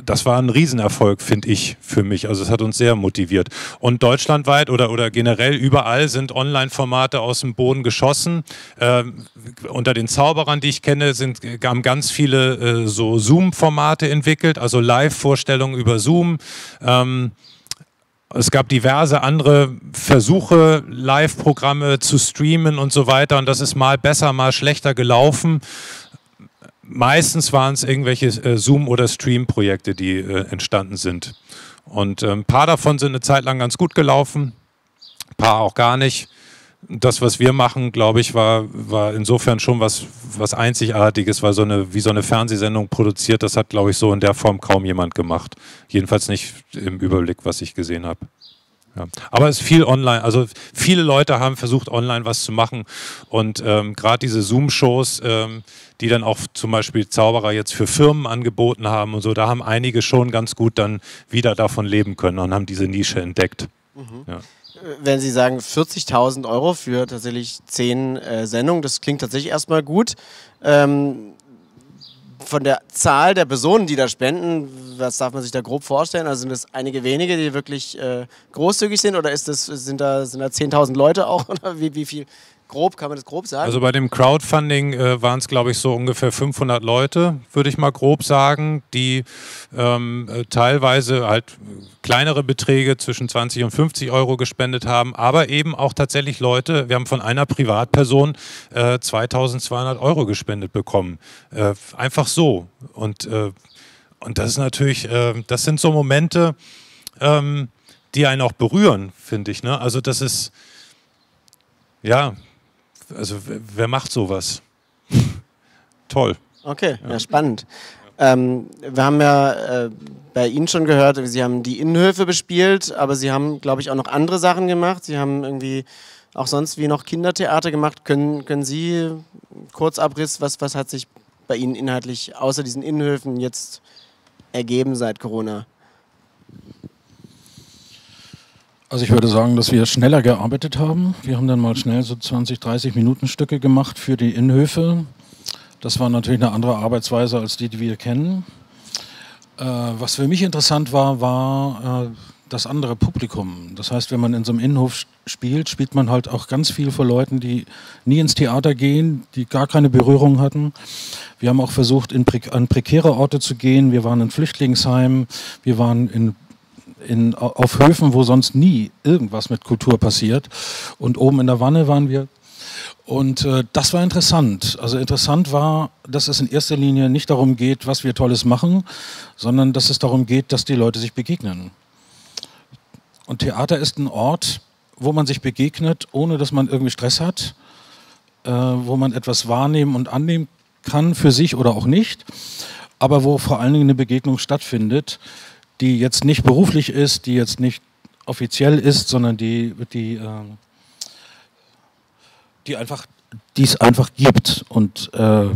das war ein Riesenerfolg, finde ich, für mich. Also es hat uns sehr motiviert. Und deutschlandweit oder, oder generell überall sind Online-Formate aus dem Boden geschossen. Ähm, unter den Zauberern, die ich kenne, sind, haben ganz viele äh, so Zoom-Formate entwickelt, also Live-Vorstellungen über Zoom. Ähm, es gab diverse andere Versuche, Live-Programme zu streamen und so weiter. Und das ist mal besser, mal schlechter gelaufen meistens waren es irgendwelche äh, Zoom- oder Stream-Projekte, die äh, entstanden sind. Und äh, ein paar davon sind eine Zeit lang ganz gut gelaufen, ein paar auch gar nicht. Das, was wir machen, glaube ich, war, war insofern schon was, was Einzigartiges, weil so eine, wie so eine Fernsehsendung produziert, das hat, glaube ich, so in der Form kaum jemand gemacht. Jedenfalls nicht im Überblick, was ich gesehen habe. Ja. Aber es ist viel online. Also viele Leute haben versucht, online was zu machen. Und ähm, gerade diese Zoom-Shows, ähm, die dann auch zum Beispiel Zauberer jetzt für Firmen angeboten haben und so, da haben einige schon ganz gut dann wieder davon leben können und haben diese Nische entdeckt. Mhm. Ja. Wenn Sie sagen 40.000 Euro für tatsächlich zehn äh, Sendungen, das klingt tatsächlich erstmal gut. Ähm, von der Zahl der Personen, die da spenden, was darf man sich da grob vorstellen? Also sind das einige wenige, die wirklich äh, großzügig sind oder ist das, sind da, sind da 10.000 Leute auch? *laughs* Oder wie, wie viel? Grob, kann man das grob sagen? Also bei dem Crowdfunding äh, waren es, glaube ich, so ungefähr 500 Leute, würde ich mal grob sagen, die ähm, äh, teilweise halt kleinere Beträge zwischen 20 und 50 Euro gespendet haben, aber eben auch tatsächlich Leute, wir haben von einer Privatperson äh, 2200 Euro gespendet bekommen. Äh, einfach so. Und, äh, und das ist natürlich, äh, das sind so Momente, ähm, die einen auch berühren, finde ich. Ne? Also das ist, ja, also wer macht sowas? *laughs* Toll. Okay, ja, ja spannend. Ähm, wir haben ja äh, bei Ihnen schon gehört, Sie haben die Innenhöfe bespielt, aber Sie haben, glaube ich, auch noch andere Sachen gemacht. Sie haben irgendwie auch sonst wie noch Kindertheater gemacht. Können, können Sie kurz Abriss, was, was hat sich bei Ihnen inhaltlich außer diesen Innenhöfen jetzt ergeben seit Corona? Also ich würde sagen, dass wir schneller gearbeitet haben. Wir haben dann mal schnell so 20, 30 Minuten Stücke gemacht für die Innenhöfe. Das war natürlich eine andere Arbeitsweise als die, die wir kennen. Äh, was für mich interessant war, war äh, das andere Publikum. Das heißt, wenn man in so einem Innenhof spielt, spielt man halt auch ganz viel vor Leuten, die nie ins Theater gehen, die gar keine Berührung hatten. Wir haben auch versucht, in an prekäre Orte zu gehen. Wir waren in Flüchtlingsheimen, wir waren in in, auf Höfen, wo sonst nie irgendwas mit Kultur passiert. Und oben in der Wanne waren wir. Und äh, das war interessant. Also interessant war, dass es in erster Linie nicht darum geht, was wir Tolles machen, sondern dass es darum geht, dass die Leute sich begegnen. Und Theater ist ein Ort, wo man sich begegnet, ohne dass man irgendwie Stress hat, äh, wo man etwas wahrnehmen und annehmen kann für sich oder auch nicht, aber wo vor allen Dingen eine Begegnung stattfindet, die jetzt nicht beruflich ist, die jetzt nicht offiziell ist, sondern die, die, äh, die einfach, es einfach gibt. Und äh,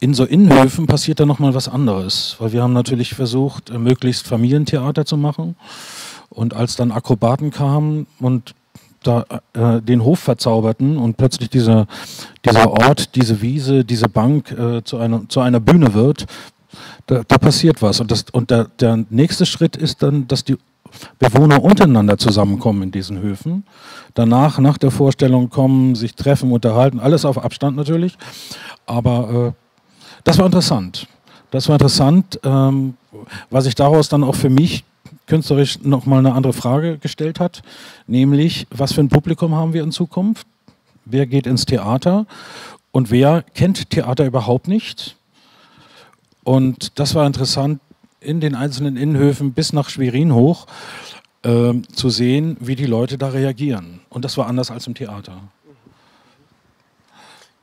in so Innenhöfen passiert da nochmal was anderes, weil wir haben natürlich versucht, äh, möglichst Familientheater zu machen. Und als dann Akrobaten kamen und da äh, den Hof verzauberten und plötzlich dieser, dieser Ort, diese Wiese, diese Bank äh, zu, einer, zu einer Bühne wird, da, da passiert was. Und, das, und der, der nächste Schritt ist dann, dass die Bewohner untereinander zusammenkommen in diesen Höfen. Danach, nach der Vorstellung kommen, sich treffen, unterhalten, alles auf Abstand natürlich. Aber äh, das war interessant. Das war interessant, ähm, was ich daraus dann auch für mich künstlerisch nochmal eine andere Frage gestellt hat, nämlich, was für ein Publikum haben wir in Zukunft? Wer geht ins Theater? Und wer kennt Theater überhaupt nicht? Und das war interessant, in den einzelnen Innenhöfen bis nach Schwerin hoch äh, zu sehen, wie die Leute da reagieren. Und das war anders als im Theater.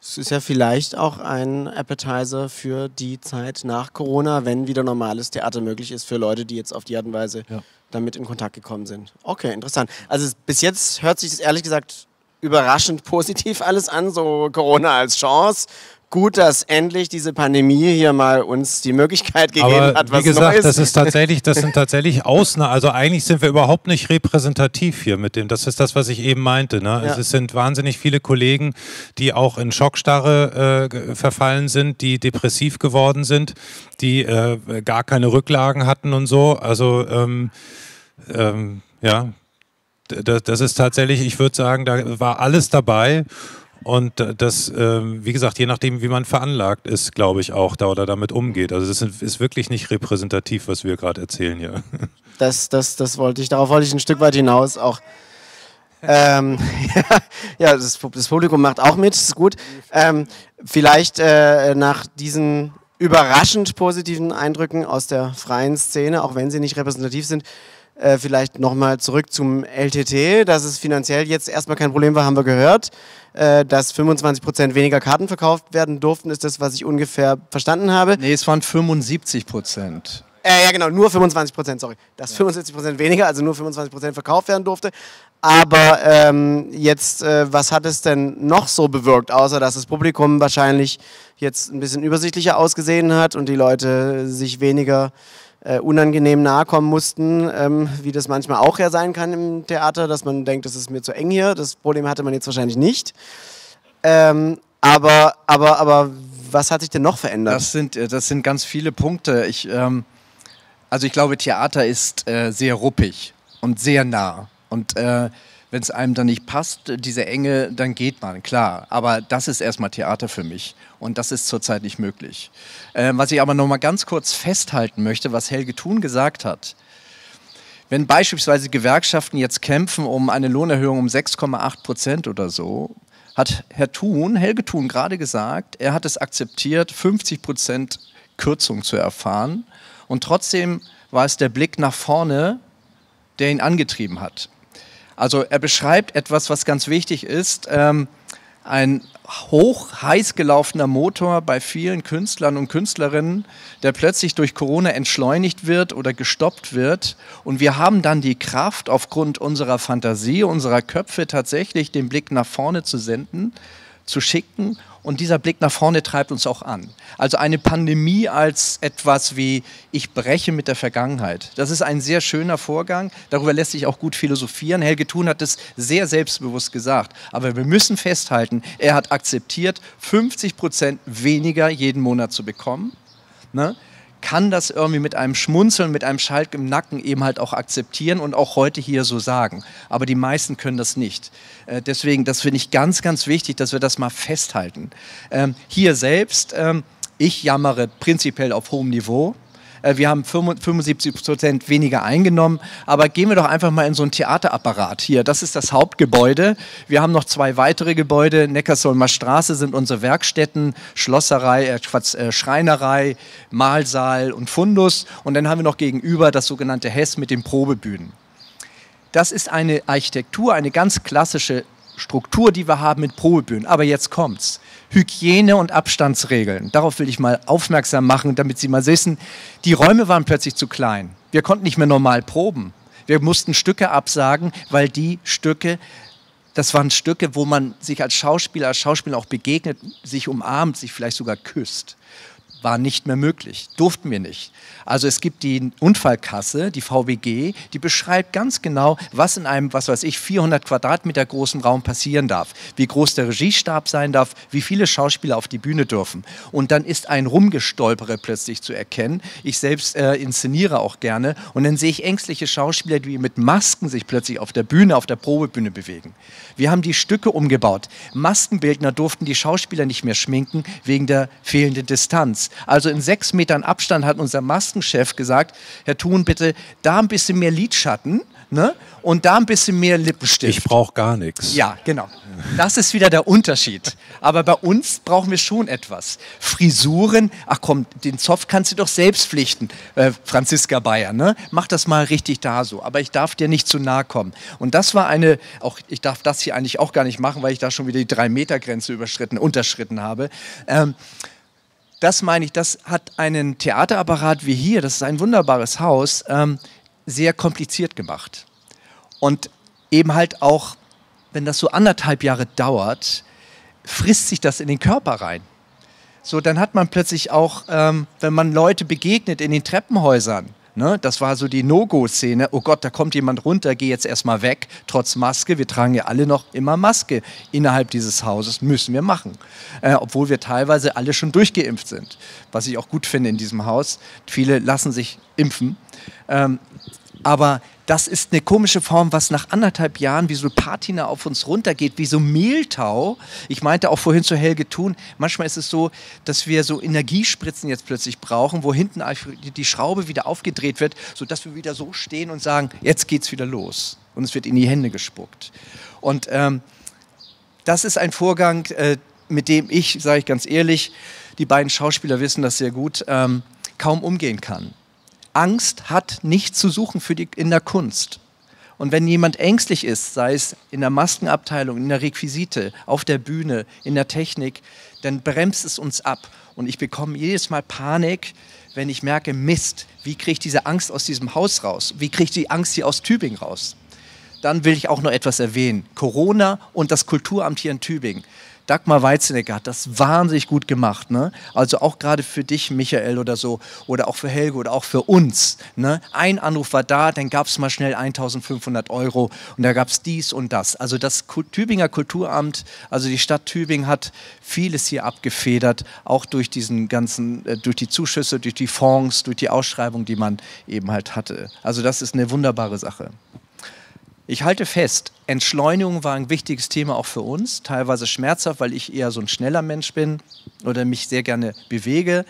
Es ist ja vielleicht auch ein Appetizer für die Zeit nach Corona, wenn wieder normales Theater möglich ist für Leute, die jetzt auf die Art und Weise ja. damit in Kontakt gekommen sind. Okay, interessant. Also bis jetzt hört sich das ehrlich gesagt überraschend *laughs* positiv alles an, so Corona als Chance gut, dass endlich diese Pandemie hier mal uns die Möglichkeit gegeben Aber hat, was wie gesagt, Neues. das ist tatsächlich, das sind tatsächlich Ausnahmen. Also eigentlich sind wir überhaupt nicht repräsentativ hier mit dem. Das ist das, was ich eben meinte. Ne? Ja. Es sind wahnsinnig viele Kollegen, die auch in Schockstarre äh, verfallen sind, die depressiv geworden sind, die äh, gar keine Rücklagen hatten und so. Also ähm, ähm, ja, das, das ist tatsächlich, ich würde sagen, da war alles dabei. Und das, äh, wie gesagt, je nachdem, wie man veranlagt ist, glaube ich auch, da oder damit umgeht. Also das ist wirklich nicht repräsentativ, was wir gerade erzählen hier. *laughs* Das, das, das wollte ich, darauf wollte ich ein Stück weit hinaus auch. Ähm, *laughs* ja, das, das, Publikum macht auch mit, ist gut. Ähm, vielleicht äh, nach diesen überraschend positiven Eindrücken aus der freien Szene, auch wenn sie nicht repräsentativ sind, äh, vielleicht nochmal zurück zum LTT, dass es finanziell jetzt erstmal kein Problem war, haben wir gehört. Äh, dass 25 Prozent weniger Karten verkauft werden durften, ist das, was ich ungefähr verstanden habe. Nee, es waren 75 Prozent. Äh, ja, genau, nur 25 Prozent, sorry. Dass ja. 75 Prozent weniger, also nur 25 Prozent verkauft werden durfte. Aber ähm, jetzt, äh, was hat es denn noch so bewirkt, außer dass das Publikum wahrscheinlich jetzt ein bisschen übersichtlicher ausgesehen hat und die Leute sich weniger äh, unangenehm nahe kommen mussten, ähm, wie das manchmal auch ja sein kann im Theater, dass man denkt, das ist mir zu eng hier. Das Problem hatte man jetzt wahrscheinlich nicht. Ähm, aber, aber, aber was hat sich denn noch verändert? Das sind, äh, das sind ganz viele Punkte. Ich, ähm, also ich glaube, Theater ist äh, sehr ruppig und sehr nah. Und äh, wenn es einem dann nicht passt, diese Enge, dann geht man, klar. Aber das ist erstmal Theater für mich. Und das ist zurzeit nicht möglich. Äh, was ich aber noch mal ganz kurz festhalten möchte, was Helge Thun gesagt hat. Wenn beispielsweise Gewerkschaften jetzt kämpfen um eine Lohnerhöhung um 6,8 Prozent oder so, hat Herr Thun, Helge Thun, gerade gesagt, er hat es akzeptiert, 50 Prozent Kürzung zu erfahren. Und trotzdem war es der Blick nach vorne, der ihn angetrieben hat. Also er beschreibt etwas, was ganz wichtig ist. Ähm, ein hoch heiß gelaufener Motor bei vielen Künstlern und Künstlerinnen, der plötzlich durch Corona entschleunigt wird oder gestoppt wird. Und wir haben dann die Kraft, aufgrund unserer Fantasie, unserer Köpfe tatsächlich den Blick nach vorne zu senden, zu schicken Und dieser Blick nach vorne treibt uns auch an. Also eine Pandemie als etwas wie ich breche mit der Vergangenheit. Das ist ein sehr schöner Vorgang. Darüber lässt sich auch gut philosophieren. Helge Thun hat es sehr selbstbewusst gesagt. Aber wir müssen festhalten, er hat akzeptiert, 50 Prozent weniger jeden Monat zu bekommen. Ne? Kann das irgendwie mit einem Schmunzeln, mit einem Schalk im Nacken eben halt auch akzeptieren und auch heute hier so sagen. Aber die meisten können das nicht. Äh, deswegen, das finde ich ganz, ganz wichtig, dass wir das mal festhalten. Ähm, hier selbst, ähm, ich jammere prinzipiell auf hohem Niveau. Äh, wir haben 75 Prozent weniger eingenommen. Aber gehen wir doch einfach mal in so ein Theaterapparat hier. Das ist das Hauptgebäude. Wir haben noch zwei weitere Gebäude. Neckarsulmer Straße sind unsere Werkstätten, Schlosserei, äh, äh, Schreinerei, Mahlsaal und Fundus. Und dann haben wir noch gegenüber das sogenannte Hess mit den Probebühnen. Das ist eine Architektur, eine ganz klassische Struktur, die wir haben mit Probebühnen. Aber jetzt kommt's. Hygiene- und Abstandsregeln. Darauf will ich mal aufmerksam machen, damit Sie mal wissen, die Räume waren plötzlich zu klein. Wir konnten nicht mehr normal proben. Wir mussten Stücke absagen, weil die Stücke, das waren Stücke, wo man sich als Schauspieler, als Schauspieler auch begegnet, sich umarmt, sich vielleicht sogar küsst war nicht mehr möglich, durften wir nicht. Also es gibt die Unfallkasse, die VWG, die beschreibt ganz genau, was in einem, was weiß ich, 400 Quadratmeter großen Raum passieren darf, wie groß der Regiestab sein darf, wie viele Schauspieler auf die Bühne dürfen. Und dann ist ein Rumgestolpere plötzlich zu erkennen. Ich selbst äh, inszeniere auch gerne und dann sehe ich ängstliche Schauspieler, die mit Masken sich plötzlich auf der Bühne, auf der Probebühne bewegen. Wir haben die Stücke umgebaut. Maskenbildner durften die Schauspieler nicht mehr schminken wegen der fehlenden Distanz. Also in sechs Metern Abstand hat unser Maskenchef gesagt, Herr Thun, bitte da ein bisschen mehr Lidschatten ne? und da ein bisschen mehr Lippenstift. Ich brauche gar nichts. Ja, genau. Das ist wieder der Unterschied. Aber bei uns brauchen wir schon etwas. Frisuren, ach komm, den Zopf kannst du doch selbst pflichten, äh, Franziska Bayer, ne? Mach das mal richtig da so. Aber ich darf dir nicht zu nahe kommen. Und das war eine, auch ich darf das hier eigentlich auch gar nicht machen, weil ich da schon wieder die Drei-Meter-Grenze überschritten, unterschritten habe. Ähm, das meine ich, das hat einen Theaterapparat wie hier, das ist ein wunderbares Haus, ähm, sehr kompliziert gemacht. Und eben halt auch, wenn das so anderthalb Jahre dauert, frisst sich das in den Körper rein. So, dann hat man plötzlich auch, ähm, wenn man Leute begegnet in den Treppenhäusern, Ne? Das war so die No-Go-Szene. Oh Gott, da kommt jemand runter, geh jetzt erstmal weg, trotz Maske. Wir tragen ja alle noch immer Maske innerhalb dieses Hauses, müssen wir machen. Äh, obwohl wir teilweise alle schon durchgeimpft sind, was ich auch gut finde in diesem Haus. Viele lassen sich impfen. Ähm, aber das ist eine komische Form, was nach anderthalb Jahren wie so Patina auf uns runtergeht, wie so Mehltau. Ich meinte auch vorhin zu Helge Thun, manchmal ist es so, dass wir so Energiespritzen jetzt plötzlich brauchen, wo hinten die Schraube wieder aufgedreht wird, sodass wir wieder so stehen und sagen, jetzt geht's wieder los. Und es wird in die Hände gespuckt. Und ähm, das ist ein Vorgang, äh, mit dem ich, sage ich ganz ehrlich, die beiden Schauspieler wissen das sehr gut, ähm, kaum umgehen kann. Angst hat nichts zu suchen für die, in der Kunst. Und wenn jemand ängstlich ist, sei es in der Maskenabteilung, in der Requisite, auf der Bühne, in der Technik, dann bremst es uns ab. Und ich bekomme jedes Mal Panik, wenn ich merke, Mist, wie kriege ich diese Angst aus diesem Haus raus? Wie kriege ich die Angst hier aus Tübingen raus? Dann will ich auch noch etwas erwähnen. Corona und das Kulturamt hier in Tübingen. Dagmar Weizenegger hat das wahnsinnig gut gemacht. Ne? Also auch gerade für dich, Michael, oder so, oder auch für Helge oder auch für uns. Ne? Ein Anruf war da, dann gab es mal schnell 1500 Euro und da gab es dies und das. Also das Tübinger Kulturamt, also die Stadt Tübingen hat vieles hier abgefedert, auch durch diesen ganzen, äh, durch die Zuschüsse, durch die Fonds, durch die Ausschreibung, die man eben halt hatte. Also das ist eine wunderbare Sache. Ich halte fest, Entschleunigung war ein wichtiges Thema auch für uns, teilweise schmerzhaft, weil ich eher so ein schneller Mensch bin oder mich sehr gerne bewege.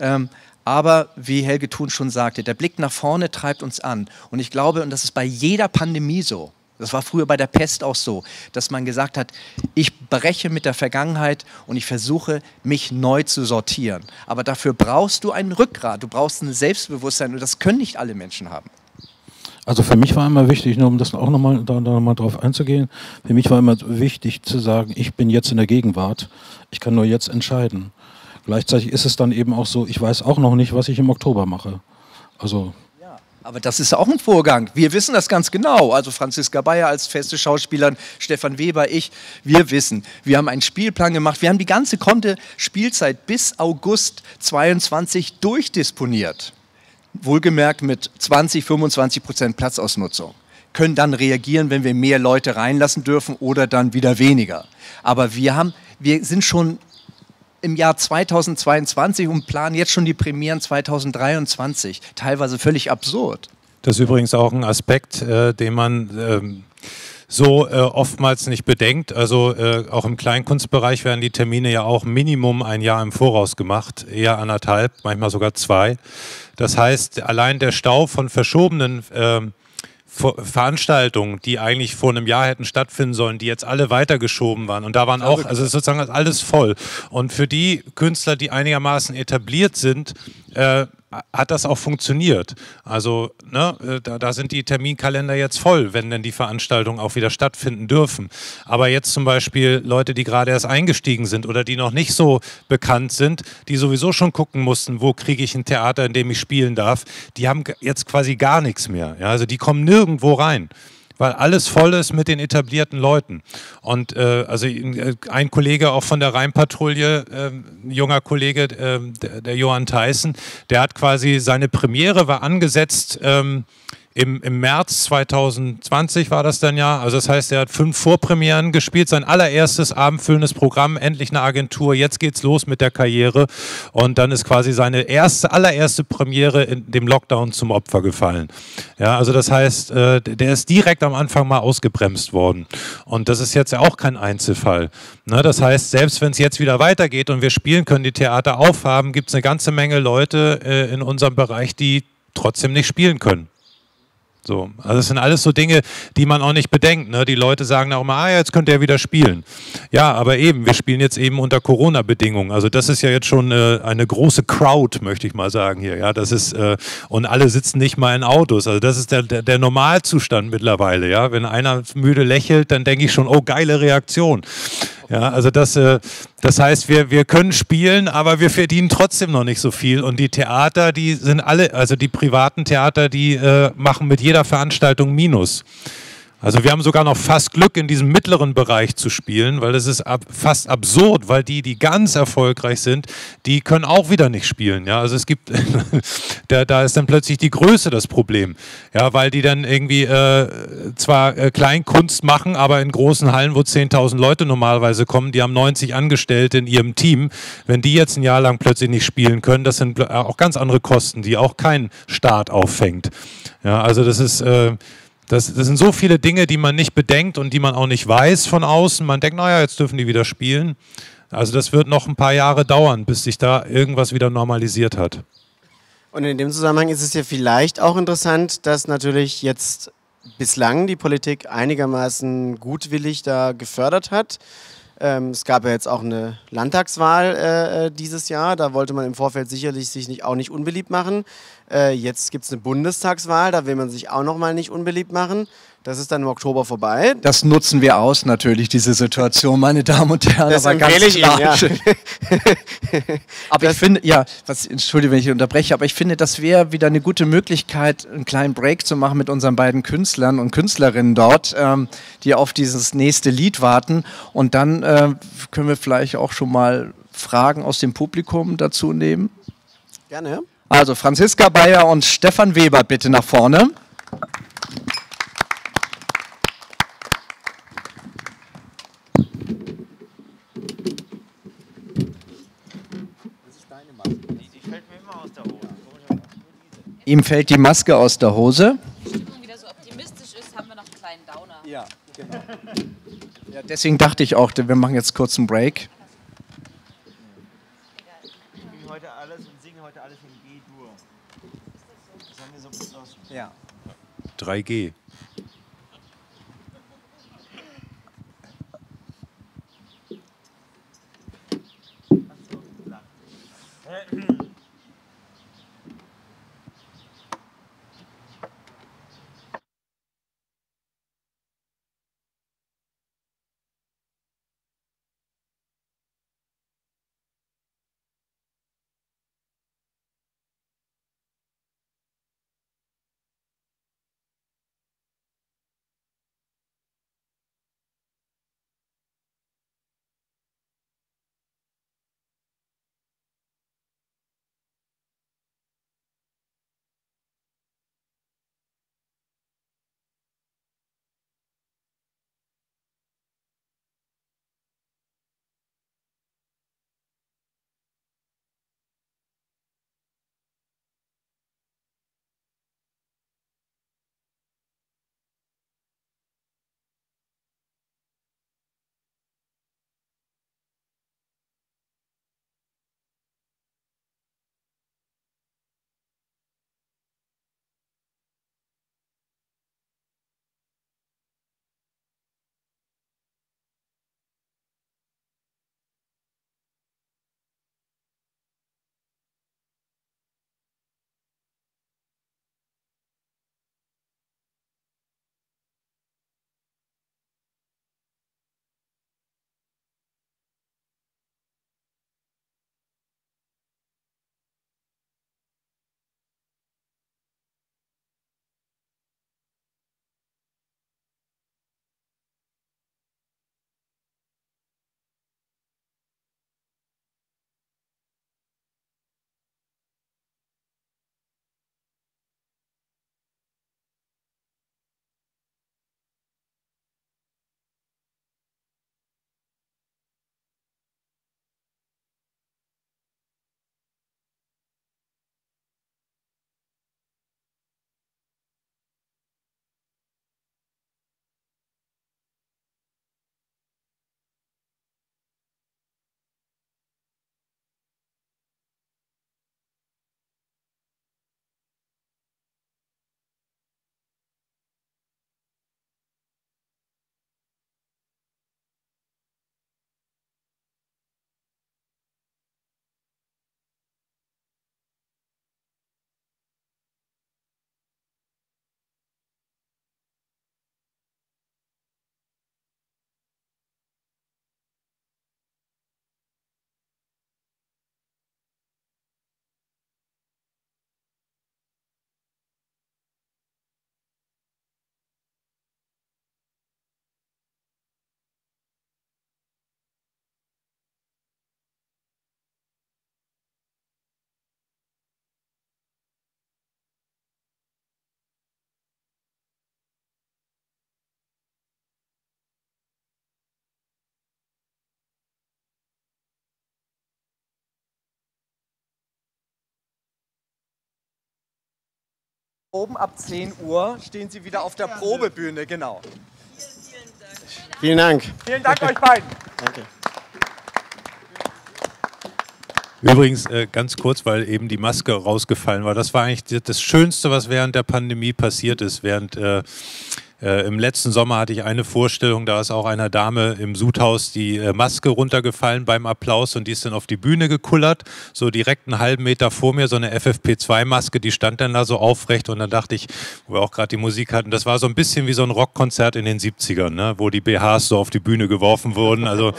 Ähm, aber wie Helge Thun schon sagte, der Blick nach vorne treibt uns an. Und ich glaube, und das ist bei jeder Pandemie so, das war früher bei der Pest auch so, dass man gesagt hat, ich breche mit der Vergangenheit und ich versuche, mich neu zu sortieren. Aber dafür brauchst du ein Rückgrat, du brauchst ein Selbstbewusstsein und das können nicht alle Menschen haben. Also für mich war immer wichtig, nur um das auch nochmal da, da noch drauf einzugehen, für mich war immer wichtig zu sagen, ich bin jetzt in der Gegenwart, ich kann nur jetzt entscheiden. Gleichzeitig ist es dann eben auch so, ich weiß auch noch nicht, was ich im Oktober mache. Also Aber das ist auch ein Vorgang. Wir wissen das ganz genau. Also Franziska Bayer als feste Schauspielerin, Stefan Weber, ich, wir wissen. Wir haben einen Spielplan gemacht. Wir haben die ganze kommende Spielzeit bis August 22 durchdisponiert. Wohlgemerkt mit 20, 25 Prozent Platzausnutzung. Können dann reagieren, wenn wir mehr Leute reinlassen dürfen oder dann wieder weniger. Aber wir haben, wir sind schon im Jahr 2022 und planen jetzt schon die Premieren 2023. Teilweise völlig absurd. Das ist übrigens auch ein Aspekt, äh, den man ähm, so äh, oftmals nicht bedenkt. Also äh, auch im Kleinkunstbereich werden die Termine ja auch Minimum ein Jahr im Voraus gemacht, eher anderthalb, manchmal sogar zwei. Das heißt, allein der Stau von verschobenen ähm, Veranstaltungen, die eigentlich vor einem Jahr hätten stattfinden sollen, die jetzt alle weitergeschoben waren. Und da waren auch, also sozusagen alles voll. Und für die Künstler, die einigermaßen etabliert sind, äh, hat das auch funktioniert. Also ne, äh, da, da, sind die Terminkalender jetzt voll, wenn denn die Veranstaltungen auch wieder stattfinden dürfen. Aber jetzt zum Beispiel Leute, die gerade erst eingestiegen sind oder die noch nicht so bekannt sind, die sowieso schon gucken mussten, wo kriege ich ein Theater, in dem ich spielen darf, die haben jetzt quasi gar nichts mehr. Ja, also die kommen nirgendwo rein weil alles voll ist mit den etablierten Leuten. Und äh, also äh, ein Kollege auch von der Rheinpatrouille, äh, junger Kollege, äh, der, der, Johann Theissen, der hat quasi seine Premiere war angesetzt. Ähm, im, im März 2020 war das dann ja. Also das heißt, er hat fünf Vorpremieren gespielt, sein allererstes abendfüllendes Programm, endlich eine Agentur, jetzt geht's los mit der Karriere. Und dann ist quasi seine erste, allererste Premiere in dem Lockdown zum Opfer gefallen. Ja, also das heißt, äh, der ist direkt am Anfang mal ausgebremst worden. Und das ist jetzt ja auch kein Einzelfall. Ne, das heißt, selbst wenn es jetzt wieder weitergeht und wir spielen können, die Theater aufhaben, gibt es eine ganze Menge Leute äh, in unserem Bereich, die trotzdem nicht spielen können. So, also das sind alles so Dinge, die man auch nicht bedenkt. Ne? Die Leute sagen auch immer, ah, jetzt könnt ihr wieder spielen. Ja, aber eben, wir spielen jetzt eben unter Corona-Bedingungen. Also das ist ja jetzt schon äh, eine große Crowd, möchte ich mal sagen hier. Ja, das ist äh, und alle sitzen nicht mal in Autos. Also das ist der, der, der Normalzustand mittlerweile. Ja, wenn einer müde lächelt, dann denke ich schon, oh geile Reaktion. Ja, also das, äh, das heißt, wir, wir können spielen, aber wir verdienen trotzdem noch nicht so viel. Und die Theater, die sind alle, also die privaten Theater, die äh, machen mit jeder Veranstaltung Minus. Also wir haben sogar noch fast Glück, in diesem mittleren Bereich zu spielen, weil das ist ab, fast absurd, weil die, die ganz erfolgreich sind, die können auch wieder nicht spielen. Ja, also es gibt, *laughs* da, da ist dann plötzlich die Größe das Problem. Ja, weil die dann irgendwie äh, zwar äh, Kleinkunst machen, aber in großen Hallen, wo 10.000 Leute normalerweise kommen, die haben 90 Angestellte in ihrem Team. Wenn die jetzt ein Jahr lang plötzlich nicht spielen können, das sind auch ganz andere Kosten, die auch kein Staat auffängt. Ja, also das ist äh, das, das, sind so viele Dinge, die man nicht bedenkt und die man auch nicht weiß von außen. Man denkt, naja, jetzt dürfen die wieder spielen. Also das wird noch ein paar Jahre dauern, bis sich da irgendwas wieder normalisiert hat. Und in dem Zusammenhang ist es ja vielleicht auch interessant, dass natürlich jetzt bislang die Politik einigermaßen gutwillig da gefördert hat. Ähm, es gab ja jetzt auch eine Landtagswahl äh, äh, dieses Jahr. Da wollte man im Vorfeld sicherlich sich nicht, auch nicht unbeliebt machen. Äh, jetzt gibt es eine Bundestagswahl. Da will man sich auch noch mal nicht unbeliebt machen. Das ist dann im Oktober vorbei. Das nutzen wir aus, natürlich, diese Situation, meine Damen und Herren. Das aber ganz ich klar. Ihnen, ja. *laughs* aber ich finde, ja, was, entschuldige, wenn ich unterbreche, aber ich finde, das wäre wieder eine gute Möglichkeit, einen kleinen Break zu machen mit unseren beiden Künstlern und Künstlerinnen dort, ähm, die auf dieses nächste Lied warten. Und dann äh, können wir vielleicht auch schon mal Fragen aus dem Publikum dazu nehmen. Gerne. Also Franziska Bayer und Stefan Weber bitte nach vorne. Ihm fällt die Maske aus der Hose. Wenn man wieder so optimistisch ist, haben wir noch einen kleinen Downer. Ja, genau. Ja, deswegen dachte ich auch, wir machen jetzt kurz einen Break. Wir singen heute alles und singen heute alles in G-Dur. Das wir so beschlossen. Ja. 3G. Oben ab 10 Uhr stehen Sie wieder auf der Probebühne, genau. Vielen Dank. Vielen Dank euch beiden. Danke. Übrigens, äh, ganz kurz, weil eben die Maske rausgefallen war. Das war eigentlich das Schönste, was während der Pandemie passiert ist. Während äh, äh, im letzten Sommer hatte ich eine Vorstellung, da ist auch einer Dame im Sudhaus die äh, Maske runtergefallen beim Applaus und die ist dann auf die Bühne gekullert, so direkt einen halben Meter vor mir, so eine FFP2-Maske, die stand dann da so aufrecht und dann dachte ich, wo wir auch gerade die Musik hatten, das war so ein bisschen wie so ein Rockkonzert in den 70ern, ne? wo die BHs so auf die Bühne geworfen wurden. Also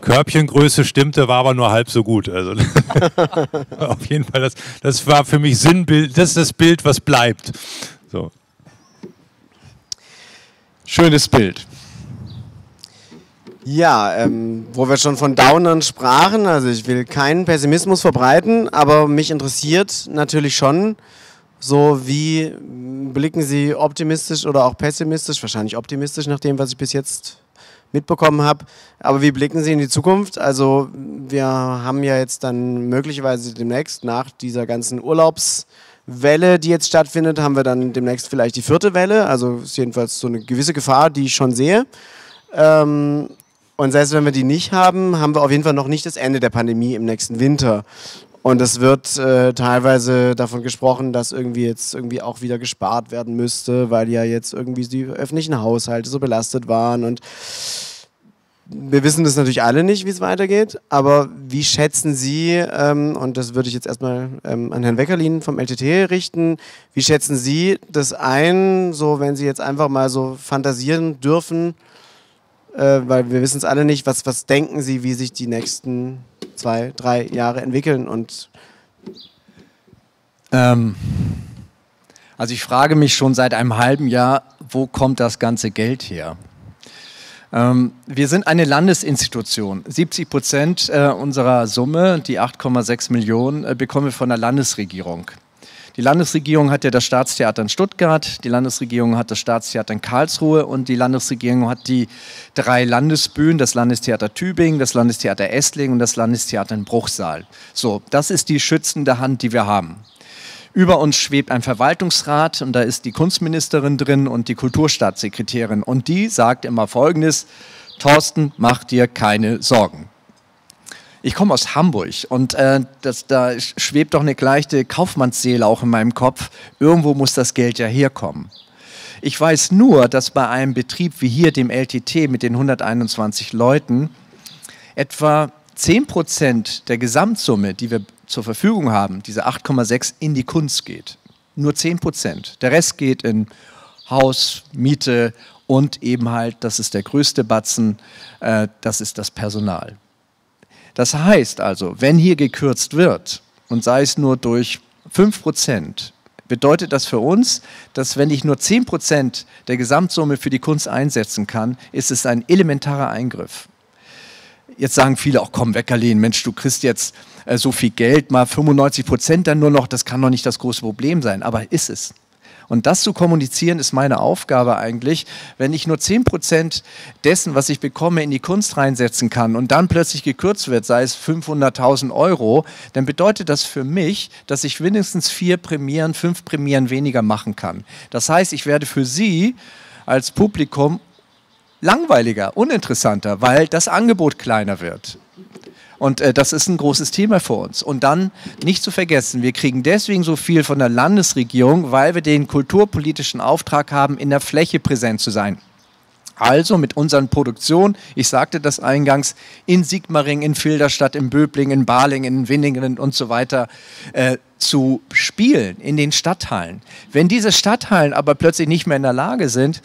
Körbchengröße stimmte, war aber nur halb so gut. Also *laughs* auf jeden Fall, das, das war für mich Sinnbild, das ist das Bild, was bleibt. So. Schönes Bild. Ja, ähm, wo wir schon von Downern sprachen, also ich will keinen Pessimismus verbreiten, aber mich interessiert natürlich schon, so wie blicken Sie optimistisch oder auch pessimistisch, wahrscheinlich optimistisch nach dem, was ich bis jetzt mitbekommen habe, aber wie blicken Sie in die Zukunft? Also wir haben ja jetzt dann möglicherweise demnächst nach dieser ganzen Urlaubswelle, die jetzt stattfindet, haben wir dann demnächst vielleicht die vierte Welle, also ist jedenfalls so eine gewisse Gefahr, die ich schon sehe. Ähm, und selbst wenn wir die nicht haben, haben wir auf jeden Fall noch nicht das Ende der Pandemie im nächsten Winter. Und es wird äh, teilweise davon gesprochen, dass irgendwie jetzt irgendwie auch wieder gespart werden müsste, weil ja jetzt irgendwie die öffentlichen Haushalte so belastet waren. Und wir wissen das natürlich alle nicht, wie es weitergeht. Aber wie schätzen Sie, ähm, und das würde ich jetzt erstmal ähm, an Herrn Weckerlin vom LTT richten, wie schätzen Sie das ein, so wenn Sie jetzt einfach mal so fantasieren dürfen, äh, weil wir wissen es alle nicht. Was, was denken Sie, wie sich die nächsten zwei, drei Jahre entwickeln? Und Ähm, also ich frage mich schon seit einem halben Jahr, wo kommt das ganze Geld her? Ähm, wir sind eine Landesinstitution. 70 Prozent äh, unserer Summe, die 8,6 Millionen, äh, bekommen wir von der Landesregierung. Die Landesregierung hat ja das Staatstheater in Stuttgart, die Landesregierung hat das Staatstheater in Karlsruhe und die Landesregierung hat die drei Landesbühnen, das Landestheater Tübingen, das Landestheater Esslingen und das Landestheater in Bruchsal. So, das ist die schützende Hand, die wir haben. Über uns schwebt ein Verwaltungsrat und da ist die Kunstministerin drin und die Kulturstaatssekretärin. Und die sagt immer Folgendes, Thorsten, mach dir keine Sorgen. Ich komme aus Hamburg und äh, das, da schwebt doch eine leichte Kaufmannsseele auch in meinem Kopf. Irgendwo muss das Geld ja herkommen. Ich weiß nur, dass bei einem Betrieb wie hier, dem LTT mit den 121 Leuten, etwa 10 Prozent der Gesamtsumme, die wir zur Verfügung haben, diese 8,6, in die Kunst geht. Nur 10 Prozent. Der Rest geht in Haus, Miete und eben halt, das ist der größte Batzen, äh, das ist das Personal. Das heißt also, wenn hier gekürzt wird, und sei es nur durch 5 Prozent, bedeutet das für uns, dass wenn ich nur 10 Prozent der Gesamtsumme für die Kunst einsetzen kann, ist es ein elementarer Eingriff. Jetzt sagen viele auch, komm, Weckerlin, Mensch, du kriegst jetzt äh, so viel Geld, mal 95 Prozent dann nur noch, das kann doch nicht das große Problem sein, aber ist es. Und das zu kommunizieren ist meine Aufgabe eigentlich. Wenn ich nur 10 Prozent dessen, was ich bekomme, in die Kunst reinsetzen kann und dann plötzlich gekürzt wird, sei es 500.000 Euro, dann bedeutet das für mich, dass ich mindestens vier Premieren, fünf Premieren weniger machen kann. Das heißt, ich werde für Sie als Publikum langweiliger, uninteressanter, weil das Angebot kleiner wird. Und äh, das ist ein großes Thema für uns. Und dann nicht zu vergessen, wir kriegen deswegen so viel von der Landesregierung, weil wir den kulturpolitischen Auftrag haben, in der Fläche präsent zu sein. Also mit unseren Produktionen, ich sagte das eingangs, in Sigmaring, in Filderstadt, in Böbling, in Baling, in Winningen und so weiter, äh, zu spielen in den Stadthallen. Wenn diese Stadthallen aber plötzlich nicht mehr in der Lage sind,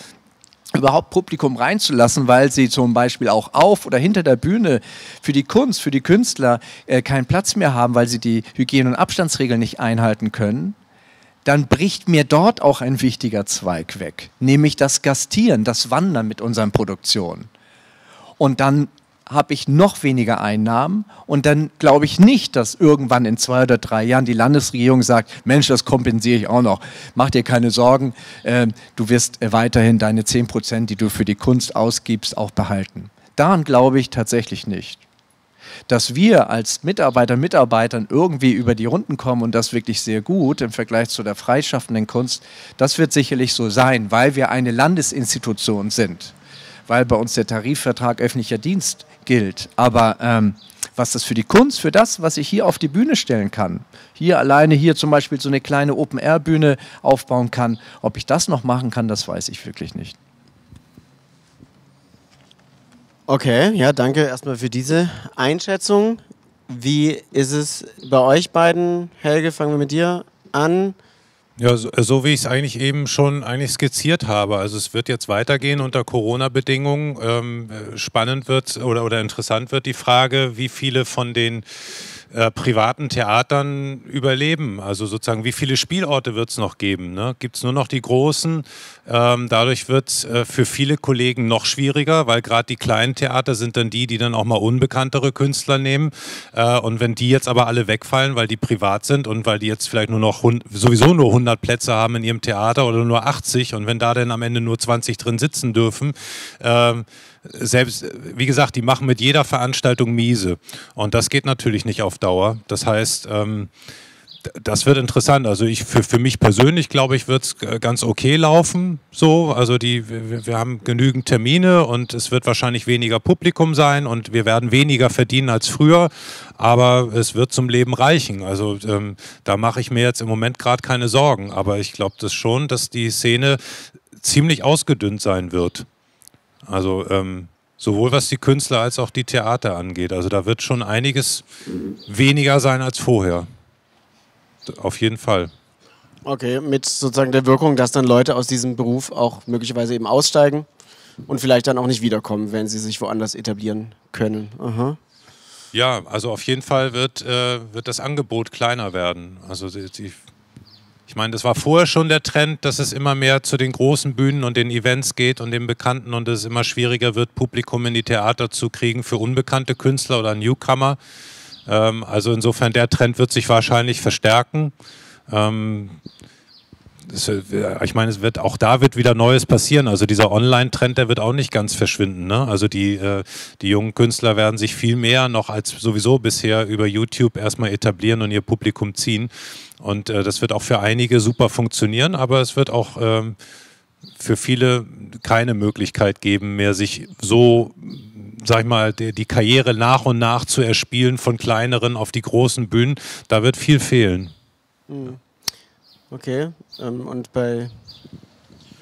überhaupt Publikum reinzulassen, weil sie zum Beispiel auch auf oder hinter der Bühne für die Kunst, für die Künstler äh, keinen Platz mehr haben, weil sie die Hygiene- und Abstandsregeln nicht einhalten können, dann bricht mir dort auch ein wichtiger Zweig weg, nämlich das Gastieren, das Wandern mit unseren Produktionen. Und dann habe ich noch weniger Einnahmen und dann glaube ich nicht, dass irgendwann in zwei oder drei Jahren die Landesregierung sagt, Mensch, das kompensiere ich auch noch. Mach dir keine Sorgen, äh, du wirst weiterhin deine 10 Prozent, die du für die Kunst ausgibst, auch behalten. Daran glaube ich tatsächlich nicht. Dass wir als Mitarbeiter, Mitarbeitern irgendwie über die Runden kommen und das wirklich sehr gut im Vergleich zu der freischaffenden Kunst, das wird sicherlich so sein, weil wir eine Landesinstitution sind, weil bei uns der Tarifvertrag öffentlicher Dienst gilt. Aber ähm, was das für die Kunst, für das, was ich hier auf die Bühne stellen kann, hier alleine hier zum Beispiel so eine kleine Open-Air-Bühne aufbauen kann, ob ich das noch machen kann, das weiß ich wirklich nicht. Okay, ja, danke erstmal für diese Einschätzung. Wie ist es bei euch beiden? Helge, fangen wir mit dir an. Ja, so, so wie ich es eigentlich eben schon eigentlich skizziert habe. Also es wird jetzt weitergehen unter Corona-Bedingungen. Ähm, spannend wird oder, oder interessant wird die Frage, wie viele von den äh, privaten Theatern überleben? Also sozusagen, wie viele Spielorte wird es noch geben? Ne? Gibt es nur noch die großen? Ähm, dadurch wird es äh, für viele Kollegen noch schwieriger, weil gerade die kleinen Theater sind dann die, die dann auch mal unbekanntere Künstler nehmen. Äh, und wenn die jetzt aber alle wegfallen, weil die privat sind und weil die jetzt vielleicht nur noch sowieso nur 100 Plätze haben in ihrem Theater oder nur 80 und wenn da dann am Ende nur 20 drin sitzen dürfen, ähm, selbst, wie gesagt, die machen mit jeder Veranstaltung miese. Und das geht natürlich nicht auf Dauer. Das heißt, ähm, das wird interessant. Also ich für, für mich persönlich glaube ich, wird es ganz okay laufen. So, also die, wir, wir, haben genügend Termine und es wird wahrscheinlich weniger Publikum sein und wir werden weniger verdienen als früher, aber es wird zum Leben reichen. Also ähm, da mache ich mir jetzt im Moment gerade keine Sorgen. Aber ich glaube das schon, dass die Szene ziemlich ausgedünnt sein wird. Also ähm, sowohl was die Künstler als auch die Theater angeht. Also da wird schon einiges weniger sein als vorher. Auf jeden Fall. Okay, mit sozusagen der Wirkung, dass dann Leute aus diesem Beruf auch möglicherweise eben aussteigen und vielleicht dann auch nicht wiederkommen, wenn sie sich woanders etablieren können. Aha. Ja, also auf jeden Fall wird, äh, wird das Angebot kleiner werden. Also die, die ich meine, das war vorher schon der Trend, dass es immer mehr zu den großen Bühnen und den Events geht und den Bekannten und es immer schwieriger wird, Publikum in die Theater zu kriegen für unbekannte Künstler oder Newcomer. Ähm, also insofern, der Trend wird sich wahrscheinlich verstärken. Ähm, das, ich meine, es wird auch da wird wieder Neues passieren. Also dieser Online-Trend, der wird auch nicht ganz verschwinden. Ne? Also die, äh, die jungen Künstler werden sich viel mehr noch als sowieso bisher über YouTube erstmal etablieren und ihr Publikum ziehen. Und äh, das wird auch für einige super funktionieren, aber es wird auch ähm, für viele keine Möglichkeit geben, mehr sich so, sag ich mal, die, Karriere nach und nach zu erspielen von kleineren auf die großen Bühnen. Da wird viel fehlen. Hm. Okay, und bei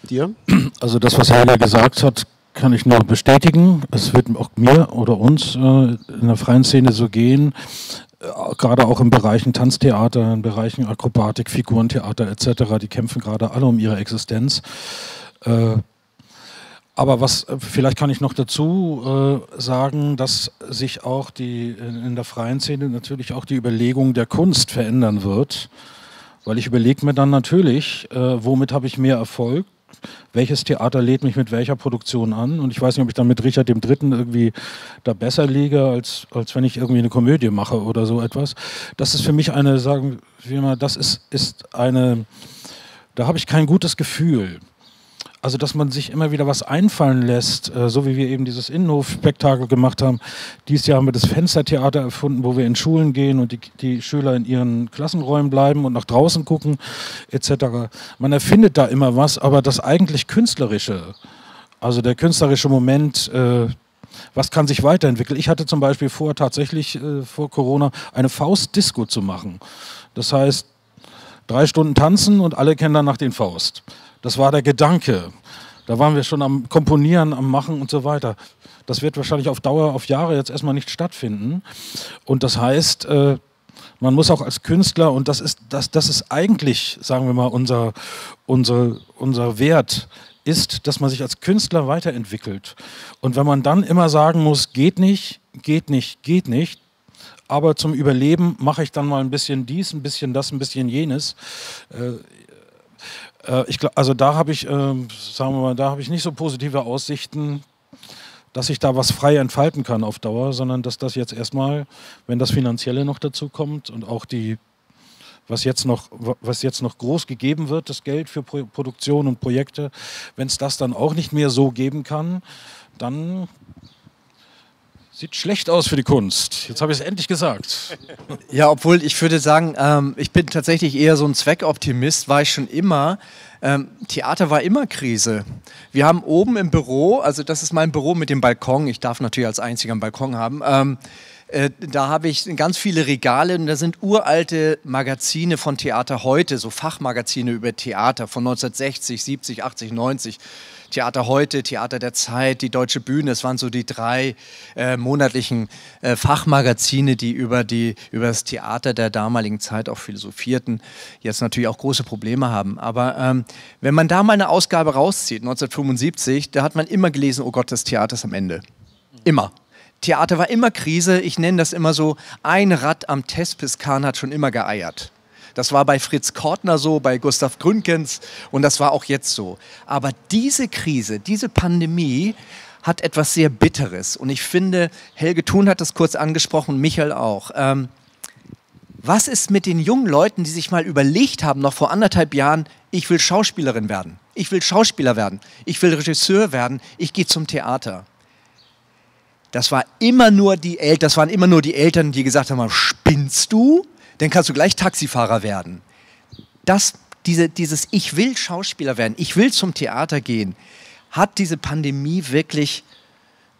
dir? Also das, was Heile gesagt hat, kann ich nur bestätigen. Es wird auch mir oder uns äh, in der freien Szene so gehen, äh, gerade auch in Bereichen Tanztheater, in Bereichen Akrobatik, Figurentheater etc., die kämpfen gerade alle um ihre Existenz. Äh, aber was, äh, vielleicht kann ich noch dazu äh, sagen, dass sich auch die in der freien Szene natürlich auch die Überlegung der Kunst verändern wird. Weil ich überlege mir dann natürlich, äh, womit habe ich mehr Erfolg welches Theater lädt mich mit welcher Produktion an. Und ich weiß nicht, ob ich dann mit Richard Dritten irgendwie da besser liege, als, als wenn ich irgendwie eine Komödie mache oder so etwas. Das ist für mich eine, sagen wir mal, das ist, ist eine, da habe ich kein gutes Gefühl. Also, dass man sich immer wieder was einfallen lässt, äh, so wie wir eben dieses Innenhof-Spektakel gemacht haben. Dieses Jahr haben wir das Fenstertheater erfunden, wo wir in Schulen gehen und die, die Schüler in ihren Klassenräumen bleiben und nach draußen gucken, etc. Man erfindet da immer was, aber das eigentlich Künstlerische, also der künstlerische Moment, äh, was kann sich weiterentwickeln? Ich hatte zum Beispiel vor, tatsächlich äh, vor Corona eine Faust-Disco zu machen. Das heißt, drei Stunden tanzen und alle kennen danach den Faust. Das war der Gedanke. Da waren wir schon am Komponieren, am Machen und so weiter. Das wird wahrscheinlich auf Dauer, auf Jahre jetzt erstmal nicht stattfinden. Und das heißt, äh, man muss auch als Künstler, und das ist, das, das ist eigentlich, sagen wir mal, unser, unser, unser Wert, ist, dass man sich als Künstler weiterentwickelt. Und wenn man dann immer sagen muss, geht nicht, geht nicht, geht nicht, aber zum Überleben mache ich dann mal ein bisschen dies, ein bisschen das, ein bisschen jenes. Äh, ich glaub, also da habe ich, äh, sagen wir mal, da habe ich nicht so positive Aussichten, dass ich da was frei entfalten kann auf Dauer, sondern dass das jetzt erstmal, wenn das Finanzielle noch dazu kommt und auch die, was jetzt noch, was jetzt noch groß gegeben wird, das Geld für Pro Produktion und Projekte, wenn es das dann auch nicht mehr so geben kann, dann Sieht schlecht aus für die Kunst. Jetzt habe ich es endlich gesagt. *laughs* Ja, obwohl ich würde sagen, ähm, ich bin tatsächlich eher so ein Zweckoptimist, war ich schon immer. Ähm, Theater war immer Krise. Wir haben oben im Büro, also das ist mein Büro mit dem Balkon, ich darf natürlich als einziger einen Balkon haben, ähm, äh, da habe ich ganz viele Regale und da sind uralte Magazine von Theater heute, so Fachmagazine über Theater von 1960, 70, 80, 90. Theater heute, Theater der Zeit, die Deutsche Bühne. Es waren so die drei äh, monatlichen äh, Fachmagazine, die über, die über das Theater der damaligen Zeit auch philosophierten. Jetzt natürlich auch große Probleme haben. Aber ähm, wenn man da mal eine Ausgabe rauszieht, 1975, da hat man immer gelesen, oh Gott, das Theater ist am Ende. Immer. Theater war immer Krise. Ich nenne das immer so, ein Rad am Tespiskan hat schon immer geeiert. Das war bei Fritz Kortner so, bei Gustav Gründgens und das war auch jetzt so. Aber diese Krise, diese Pandemie hat etwas sehr Bitteres. Und ich finde, Helge Thun hat das kurz angesprochen, Michael auch. Ähm, was ist mit den jungen Leuten, die sich mal überlegt haben, noch vor anderthalb Jahren, ich will Schauspielerin werden, ich will Schauspieler werden, ich will Regisseur werden, ich gehe zum Theater. Das war immer nur die das waren immer nur die Eltern, die gesagt haben, spinnst du? Dann kannst du gleich Taxifahrer werden. Das, diese, dieses Ich will Schauspieler werden, ich will zum Theater gehen, hat diese Pandemie wirklich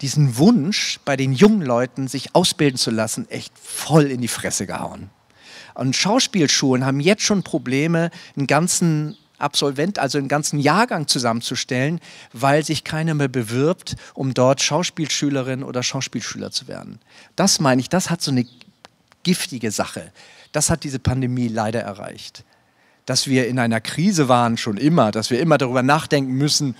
diesen Wunsch bei den jungen Leuten, sich ausbilden zu lassen, echt voll in die Fresse gehauen. Und Schauspielschulen haben jetzt schon Probleme, einen ganzen Absolvent, also einen ganzen Jahrgang zusammenzustellen, weil sich keiner mehr bewirbt, um dort Schauspielschülerin oder Schauspielschüler zu werden. Das meine ich, das hat so eine giftige Sache. Das hat diese Pandemie leider erreicht. Dass wir in einer Krise waren schon immer, dass wir immer darüber nachdenken müssen,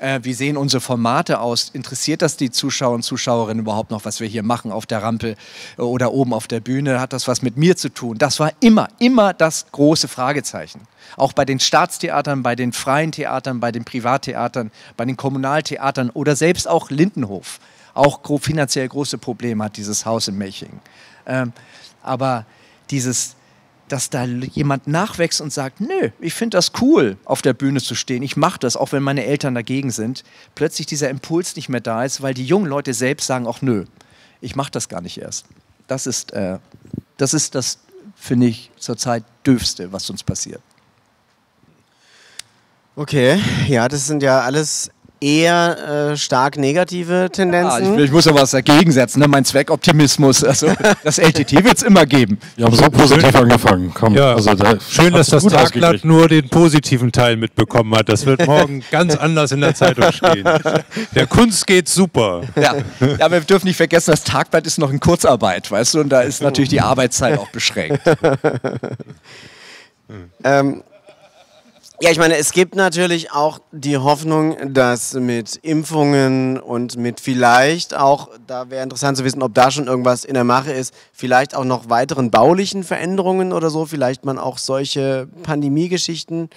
äh, wie sehen unsere Formate aus? Interessiert das die Zuschauer und Zuschauerinnen überhaupt noch, was wir hier machen auf der Rampe äh, oder oben auf der Bühne? Hat das was mit mir zu tun? Das war immer, immer das große Fragezeichen. Auch bei den Staatstheatern, bei den freien Theatern, bei den Privattheatern, bei den Kommunaltheatern oder selbst auch Lindenhof. Auch finanziell große Probleme hat dieses Haus in Melching. Ähm, aber dieses, dass da jemand nachwächst und sagt, nö, ich finde das cool, auf der Bühne zu stehen, ich mache das, auch wenn meine Eltern dagegen sind, plötzlich dieser Impuls nicht mehr da ist, weil die jungen Leute selbst sagen, ach nö, ich mache das gar nicht erst. Das ist äh, das, das finde ich, zurzeit dürfste, was uns passiert. Okay, ja, das sind ja alles eher äh, stark negative Tendenzen. Ja, ich, ich, muss ja was dagegen setzen, ne? mein Zweckoptimismus. Also *laughs* das LTT wird es immer geben. Wir haben so positiv angefangen. Komm, ja, also da schön, dass das Tagblatt nur den positiven Teil mitbekommen hat. Das wird morgen *laughs* ganz anders in der Zeitung stehen. Der Kunst geht super. Ja. ja, wir dürfen nicht vergessen, das Tagblatt ist noch in Kurzarbeit, weißt du, und da ist natürlich die Arbeitszeit auch beschränkt. *laughs* ähm, ja, ich meine, es gibt natürlich auch die Hoffnung, dass mit Impfungen und mit vielleicht auch, da wäre interessant zu wissen, ob da schon irgendwas in der Mache ist, vielleicht auch noch weiteren baulichen Veränderungen oder so, vielleicht man auch solche Pandemiegeschichten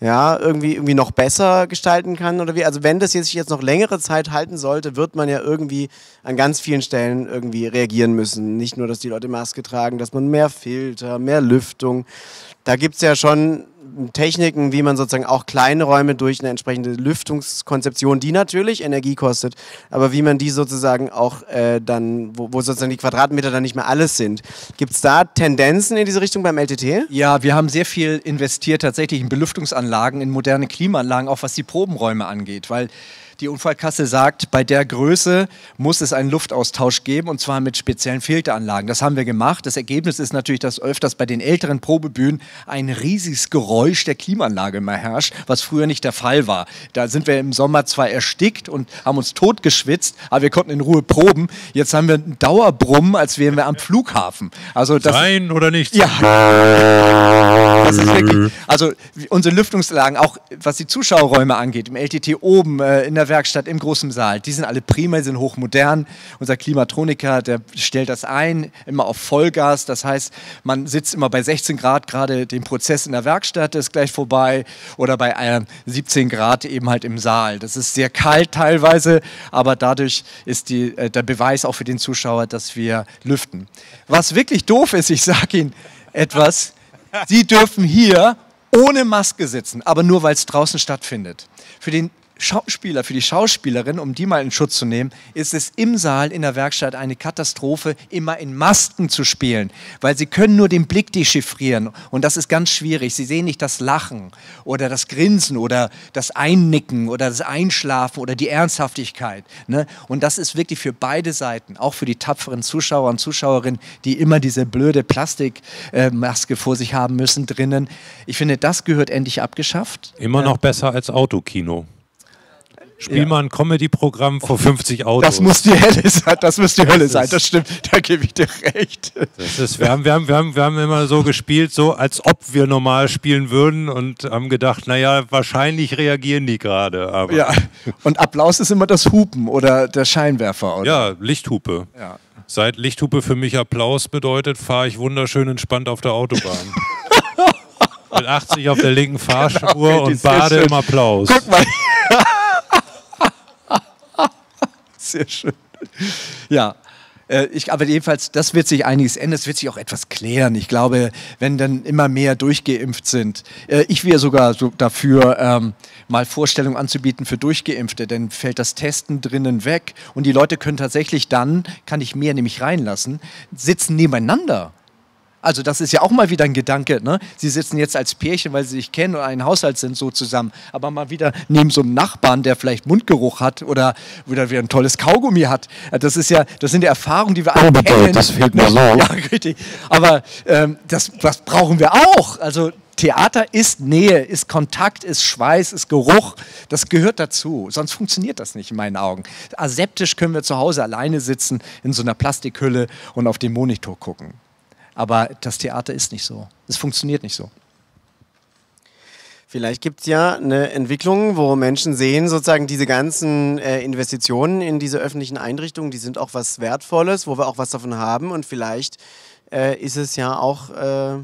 ja, irgendwie, irgendwie noch besser gestalten kann oder wie. Also wenn das jetzt, jetzt noch längere Zeit halten sollte, wird man ja irgendwie an ganz vielen Stellen irgendwie reagieren müssen. Nicht nur, dass die Leute Maske tragen, dass man mehr Filter, mehr Lüftung. Da gibt es ja schon Techniken, wie man sozusagen auch kleine Räume durch eine entsprechende Lüftungskonzeption, die natürlich Energie kostet, aber wie man die sozusagen auch äh, dann, wo, wo, sozusagen die Quadratmeter dann nicht mehr alles sind. Gibt es da Tendenzen in diese Richtung beim LTT? Ja, wir haben sehr viel investiert tatsächlich in Belüftungsanlagen, in moderne Klimaanlagen, auch was die Probenräume angeht, weil die Unfallkasse sagt, bei der Größe muss es einen Luftaustausch geben und zwar mit speziellen Filteranlagen. Das haben wir gemacht. Das Ergebnis ist natürlich, dass öfters bei den älteren Probebühnen ein riesiges Geräusch der Klimaanlage immer herrscht, was früher nicht der Fall war. Da sind wir im Sommer zwar erstickt und haben uns totgeschwitzt, aber wir konnten in Ruhe proben. Jetzt haben wir einen Dauerbrummen, als wären wir am Flughafen. Also das, Sein oder nicht? Ja. Das ist wirklich, also unsere Lüftungsanlagen, auch was die Zuschauerräume angeht, im LTT oben, äh, in der Werkstatt im großen Saal. Die sind alle prima, die sind hochmodern. Unser Klimatroniker, der stellt das ein, immer auf Vollgas. Das heißt, man sitzt immer bei 16 Grad, gerade den Prozess in der Werkstatt ist gleich vorbei oder bei äh, 17 Grad eben halt im Saal. Das ist sehr kalt teilweise, aber dadurch ist die, äh, der Beweis auch für den Zuschauer, dass wir lüften. Was wirklich doof ist, ich sage Ihnen etwas, Sie dürfen hier ohne Maske sitzen, aber nur weil es draußen stattfindet. Für den Schauspieler, für die Schauspielerin, um die mal in Schutz zu nehmen, ist es im Saal in der Werkstatt eine Katastrophe, immer in Masken zu spielen, weil sie können nur den Blick dechiffrieren und das ist ganz schwierig. Sie sehen nicht das Lachen oder das Grinsen oder das Einnicken oder das Einschlafen oder die Ernsthaftigkeit. Ne? Und das ist wirklich für beide Seiten, auch für die tapferen Zuschauer und Zuschauerinnen, die immer diese blöde Plastikmaske vor sich haben müssen drinnen. Ich finde, das gehört endlich abgeschafft. Immer noch besser als Autokino. Spiel mal ein Comedy-Programm vor 50 Autos. Das muss die Hölle sein, das muss die Hölle sein, das stimmt, da gebe ich dir recht. Das ist, wir, haben, wir, haben, wir, haben, wir haben immer so gespielt, so als ob wir normal spielen würden und haben gedacht, naja, wahrscheinlich reagieren die gerade. aber- Ja, und Applaus ist immer das Hupen oder der Scheinwerfer. Oder? ja, Lichthupe. Ja. Seit Lichthupe für mich Applaus bedeutet, fahre ich wunderschön entspannt auf der Autobahn. *laughs* Mit 80 auf der linken Fahrspur Genau, und bade im Applaus. Guck mal. Sehr schön. Ja. äh, Ich, aber jedenfalls, das wird sich einiges ändern, es wird sich auch etwas klären. Ich glaube, wenn dann immer mehr durchgeimpft sind, äh, ich wäre sogar so dafür, ähm, mal Vorstellungen anzubieten für Durchgeimpfte, dann fällt das Testen drinnen weg und die Leute können tatsächlich dann, kann ich mehr nämlich reinlassen, sitzen nebeneinander. Also das ist ja auch mal wieder ein Gedanke. Ne? Sie sitzen jetzt als Pärchen, weil sie sich kennen und ein Haushalt sind so zusammen. Aber mal wieder neben so einem Nachbarn, der vielleicht Mundgeruch hat oder wieder wieder ein tolles Kaugummi hat. Das ist ja, das sind ja Erfahrungen, die wir alle bitte, kennen. das fehlt mir so. *laughs* Ja, richtig. Aber ähm, das, das brauchen wir auch. Also Theater ist Nähe, ist Kontakt, ist Schweiß, ist Geruch. Das gehört dazu. Sonst funktioniert das nicht in meinen Augen. Aseptisch können wir zu Hause alleine sitzen in so einer Plastikhülle und auf den Monitor gucken. Aber das Theater ist nicht so. Es funktioniert nicht so. Vielleicht gibt es ja eine Entwicklung, wo Menschen sehen, sozusagen diese ganzen äh, Investitionen in diese öffentlichen Einrichtungen, die sind auch was Wertvolles, wo wir auch was davon haben. Und vielleicht äh, ist es ja auch, äh,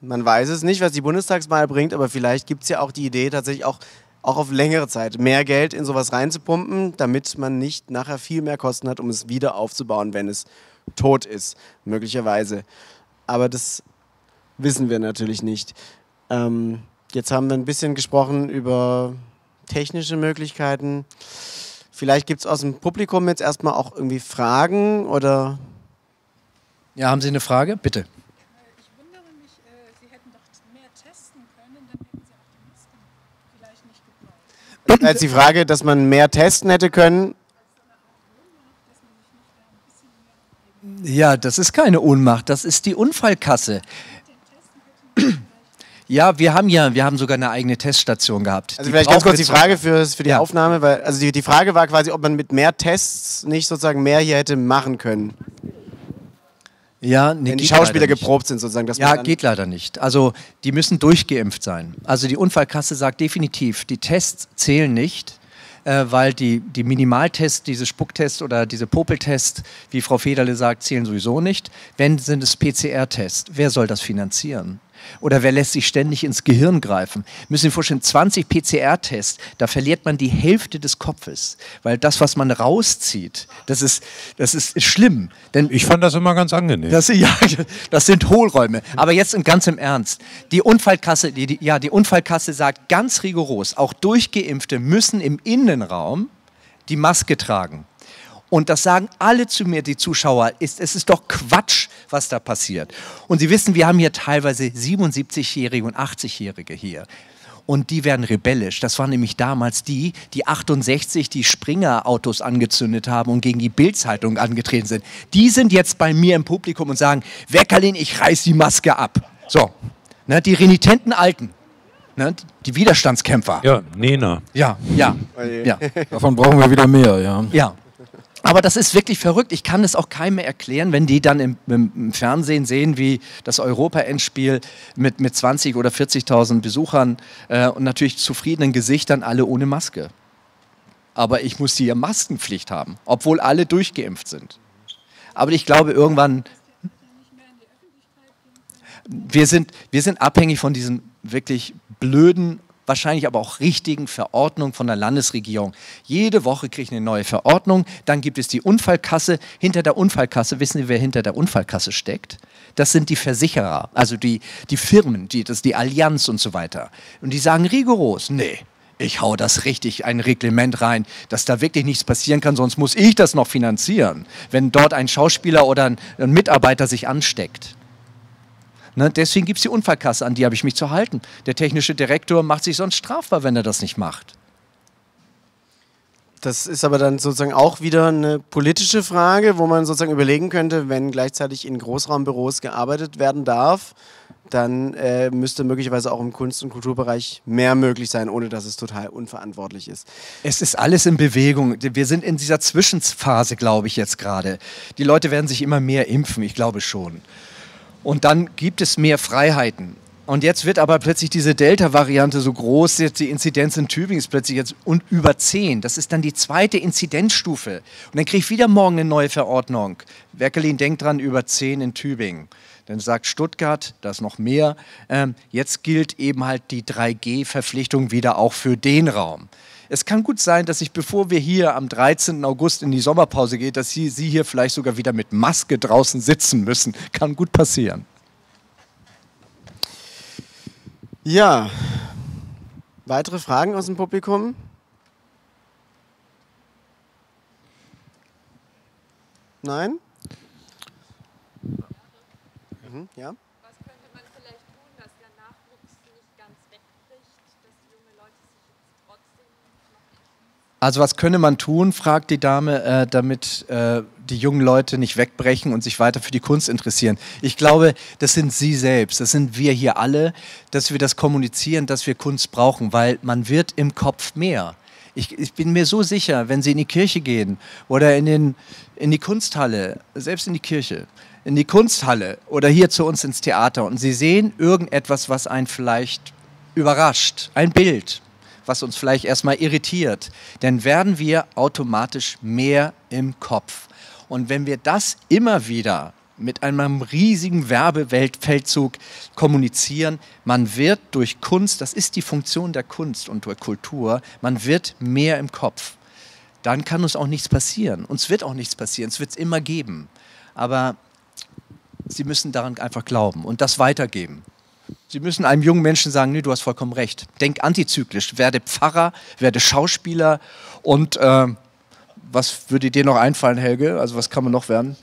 man weiß es nicht, was die Bundestagswahl bringt, aber vielleicht gibt es ja auch die Idee, tatsächlich auch, auch auf längere Zeit mehr Geld in sowas reinzupumpen, damit man nicht nachher viel mehr Kosten hat, um es wieder aufzubauen, wenn es tot ist, möglicherweise. Aber das wissen wir natürlich nicht. Ähm, jetzt haben wir ein bisschen gesprochen über technische Möglichkeiten. Vielleicht gibt es aus dem Publikum jetzt erstmal auch irgendwie Fragen oder Ja, haben Sie eine Frage? Bitte. Ich wundere mich, äh, Sie hätten doch mehr testen können, dann hätten Sie auch die Masken vielleicht nicht gebraucht. als die Frage, dass man mehr testen hätte können. Ja, das ist keine Ohnmacht, das ist die Unfallkasse. *clears throat* Ja, wir haben ja, wir haben sogar eine eigene Teststation gehabt. Also Die vielleicht ganz kurz die Frage für, für die Ja. Aufnahme, weil also die, die Frage war quasi, ob man mit mehr Tests nicht sozusagen mehr hier hätte machen können. Ja, nee, Wenn die Schauspieler geprobt sind sozusagen. Ja, geht leider nicht. Also die müssen durchgeimpft sein. Also die Unfallkasse sagt definitiv, die Tests zählen nicht, äh, weil die, die Minimaltests, diese Spucktest oder diese Popeltest, wie Frau Federle sagt, zählen sowieso nicht. Wenn sind es PCR-Tests, wer soll das finanzieren? Oder wer lässt sich ständig ins Gehirn greifen? Müssen Sie sich vorstellen, 20 PCR-Tests, da verliert man die Hälfte des Kopfes. Weil das, was man rauszieht, das ist, das ist, ist schlimm. Denn Ich fand das immer ganz angenehm. das, ja, *laughs* das sind Hohlräume. Aber jetzt in ganz im Ernst. Die Unfallkasse, die, die, ja, die Unfallkasse sagt ganz rigoros, auch Durchgeimpfte müssen im Innenraum die Maske tragen. Und das sagen alle zu mir, die Zuschauer. Ist, es ist doch Quatsch, was da passiert. Und Sie wissen, wir haben hier teilweise 77-Jährige und 80-Jährige hier. Und die werden rebellisch. Das waren nämlich damals die, die 68 die Springer-Autos angezündet haben und gegen die Bild-Zeitung angetreten sind. Die sind jetzt bei mir im Publikum und sagen, Weckerlin, ich reiß die Maske ab. So, ne, die renitenten Alten, ne, die Widerstandskämpfer. ja, Nena. ja, ja. ja. Davon brauchen wir wieder mehr, ja. Ja. Aber das ist wirklich verrückt. Ich kann es auch keinem mehr erklären, wenn die dann im, im, Fernsehen sehen, wie das Europa-Endspiel mit, mit 20.000 oder 40.000 Besuchern äh, und natürlich zufriedenen Gesichtern, alle ohne Maske. Aber ich muss die ja Maskenpflicht haben, obwohl alle durchgeimpft sind. Aber ich glaube, irgendwann. Wir sind, wir sind abhängig von diesen wirklich blöden, wahrscheinlich aber auch richtigen Verordnungen von der Landesregierung. Jede Woche kriege ich eine neue Verordnung, dann gibt es die Unfallkasse. Hinter der Unfallkasse, wissen Sie, wer hinter der Unfallkasse steckt? Das sind die Versicherer, also die, die Firmen, die, das die Allianz und so weiter. Und die sagen rigoros, nee, ich hau das richtig, ein Reglement rein, dass da wirklich nichts passieren kann, sonst muss ich das noch finanzieren, wenn dort ein Schauspieler oder ein, ein Mitarbeiter sich ansteckt. Ne, deswegen gibt es die Unfallkasse, an die habe ich mich zu halten. Der technische Direktor macht sich sonst strafbar, wenn er das nicht macht. Das ist aber dann sozusagen auch wieder eine politische Frage, wo man sozusagen überlegen könnte, wenn gleichzeitig in Großraumbüros gearbeitet werden darf, dann äh, müsste möglicherweise auch im Kunst- und Kulturbereich mehr möglich sein, ohne dass es total unverantwortlich ist. Es ist alles in Bewegung. Wir sind in dieser Zwischenphase, glaube ich, jetzt gerade. Die Leute werden sich immer mehr impfen, ich glaube schon. Und dann gibt es mehr Freiheiten. Und jetzt wird aber plötzlich diese Delta-Variante so groß, jetzt die Inzidenz in Tübingen ist plötzlich jetzt und über 10. Das ist dann die zweite Inzidenzstufe. Und dann kriege ich wieder morgen eine neue Verordnung. Werkelin denkt dran, über 10 in Tübingen. Dann sagt Stuttgart, da ist noch mehr. Ähm, jetzt gilt eben halt die 3G-Verpflichtung wieder auch für den Raum. Es kann gut sein, dass ich, bevor wir hier am 13. August in die Sommerpause gehen, dass Sie, Sie hier vielleicht sogar wieder mit Maske draußen sitzen müssen. Kann gut passieren. Ja, weitere Fragen aus dem Publikum? Nein? Mhm, ja? Was könnte man vielleicht tun, dass der Nachwuchs nicht ganz wegbricht, dass junge Leute sich jetzt trotzdem noch Also was könne man tun, fragt die Dame, äh, damit äh, die jungen Leute nicht wegbrechen und sich weiter für die Kunst interessieren. Ich glaube, das sind Sie selbst, das sind wir hier alle, dass wir das kommunizieren, dass wir Kunst brauchen, weil man wird im Kopf mehr. Ich, ich bin mir so sicher, wenn Sie in die Kirche gehen oder in, den, in die Kunsthalle, selbst in die Kirche, in die Kunsthalle oder hier zu uns ins Theater und Sie sehen irgendetwas, was einen vielleicht überrascht, ein Bild, was uns vielleicht erstmal irritiert, dann werden wir automatisch mehr im Kopf. Und wenn wir das immer wieder mit einem riesigen Werbeweltfeldzug kommunizieren, man wird durch Kunst, das ist die Funktion der Kunst und der Kultur, man wird mehr im Kopf. Dann kann uns auch nichts passieren. Uns wird auch nichts passieren, es wird es immer geben. Aber Sie müssen daran einfach glauben und das weitergeben. Sie müssen einem jungen Menschen sagen, nee, du hast vollkommen recht. Denk antizyklisch, werde Pfarrer, werde Schauspieler und äh, was würde dir noch einfallen, Helge? Also was kann man noch werden?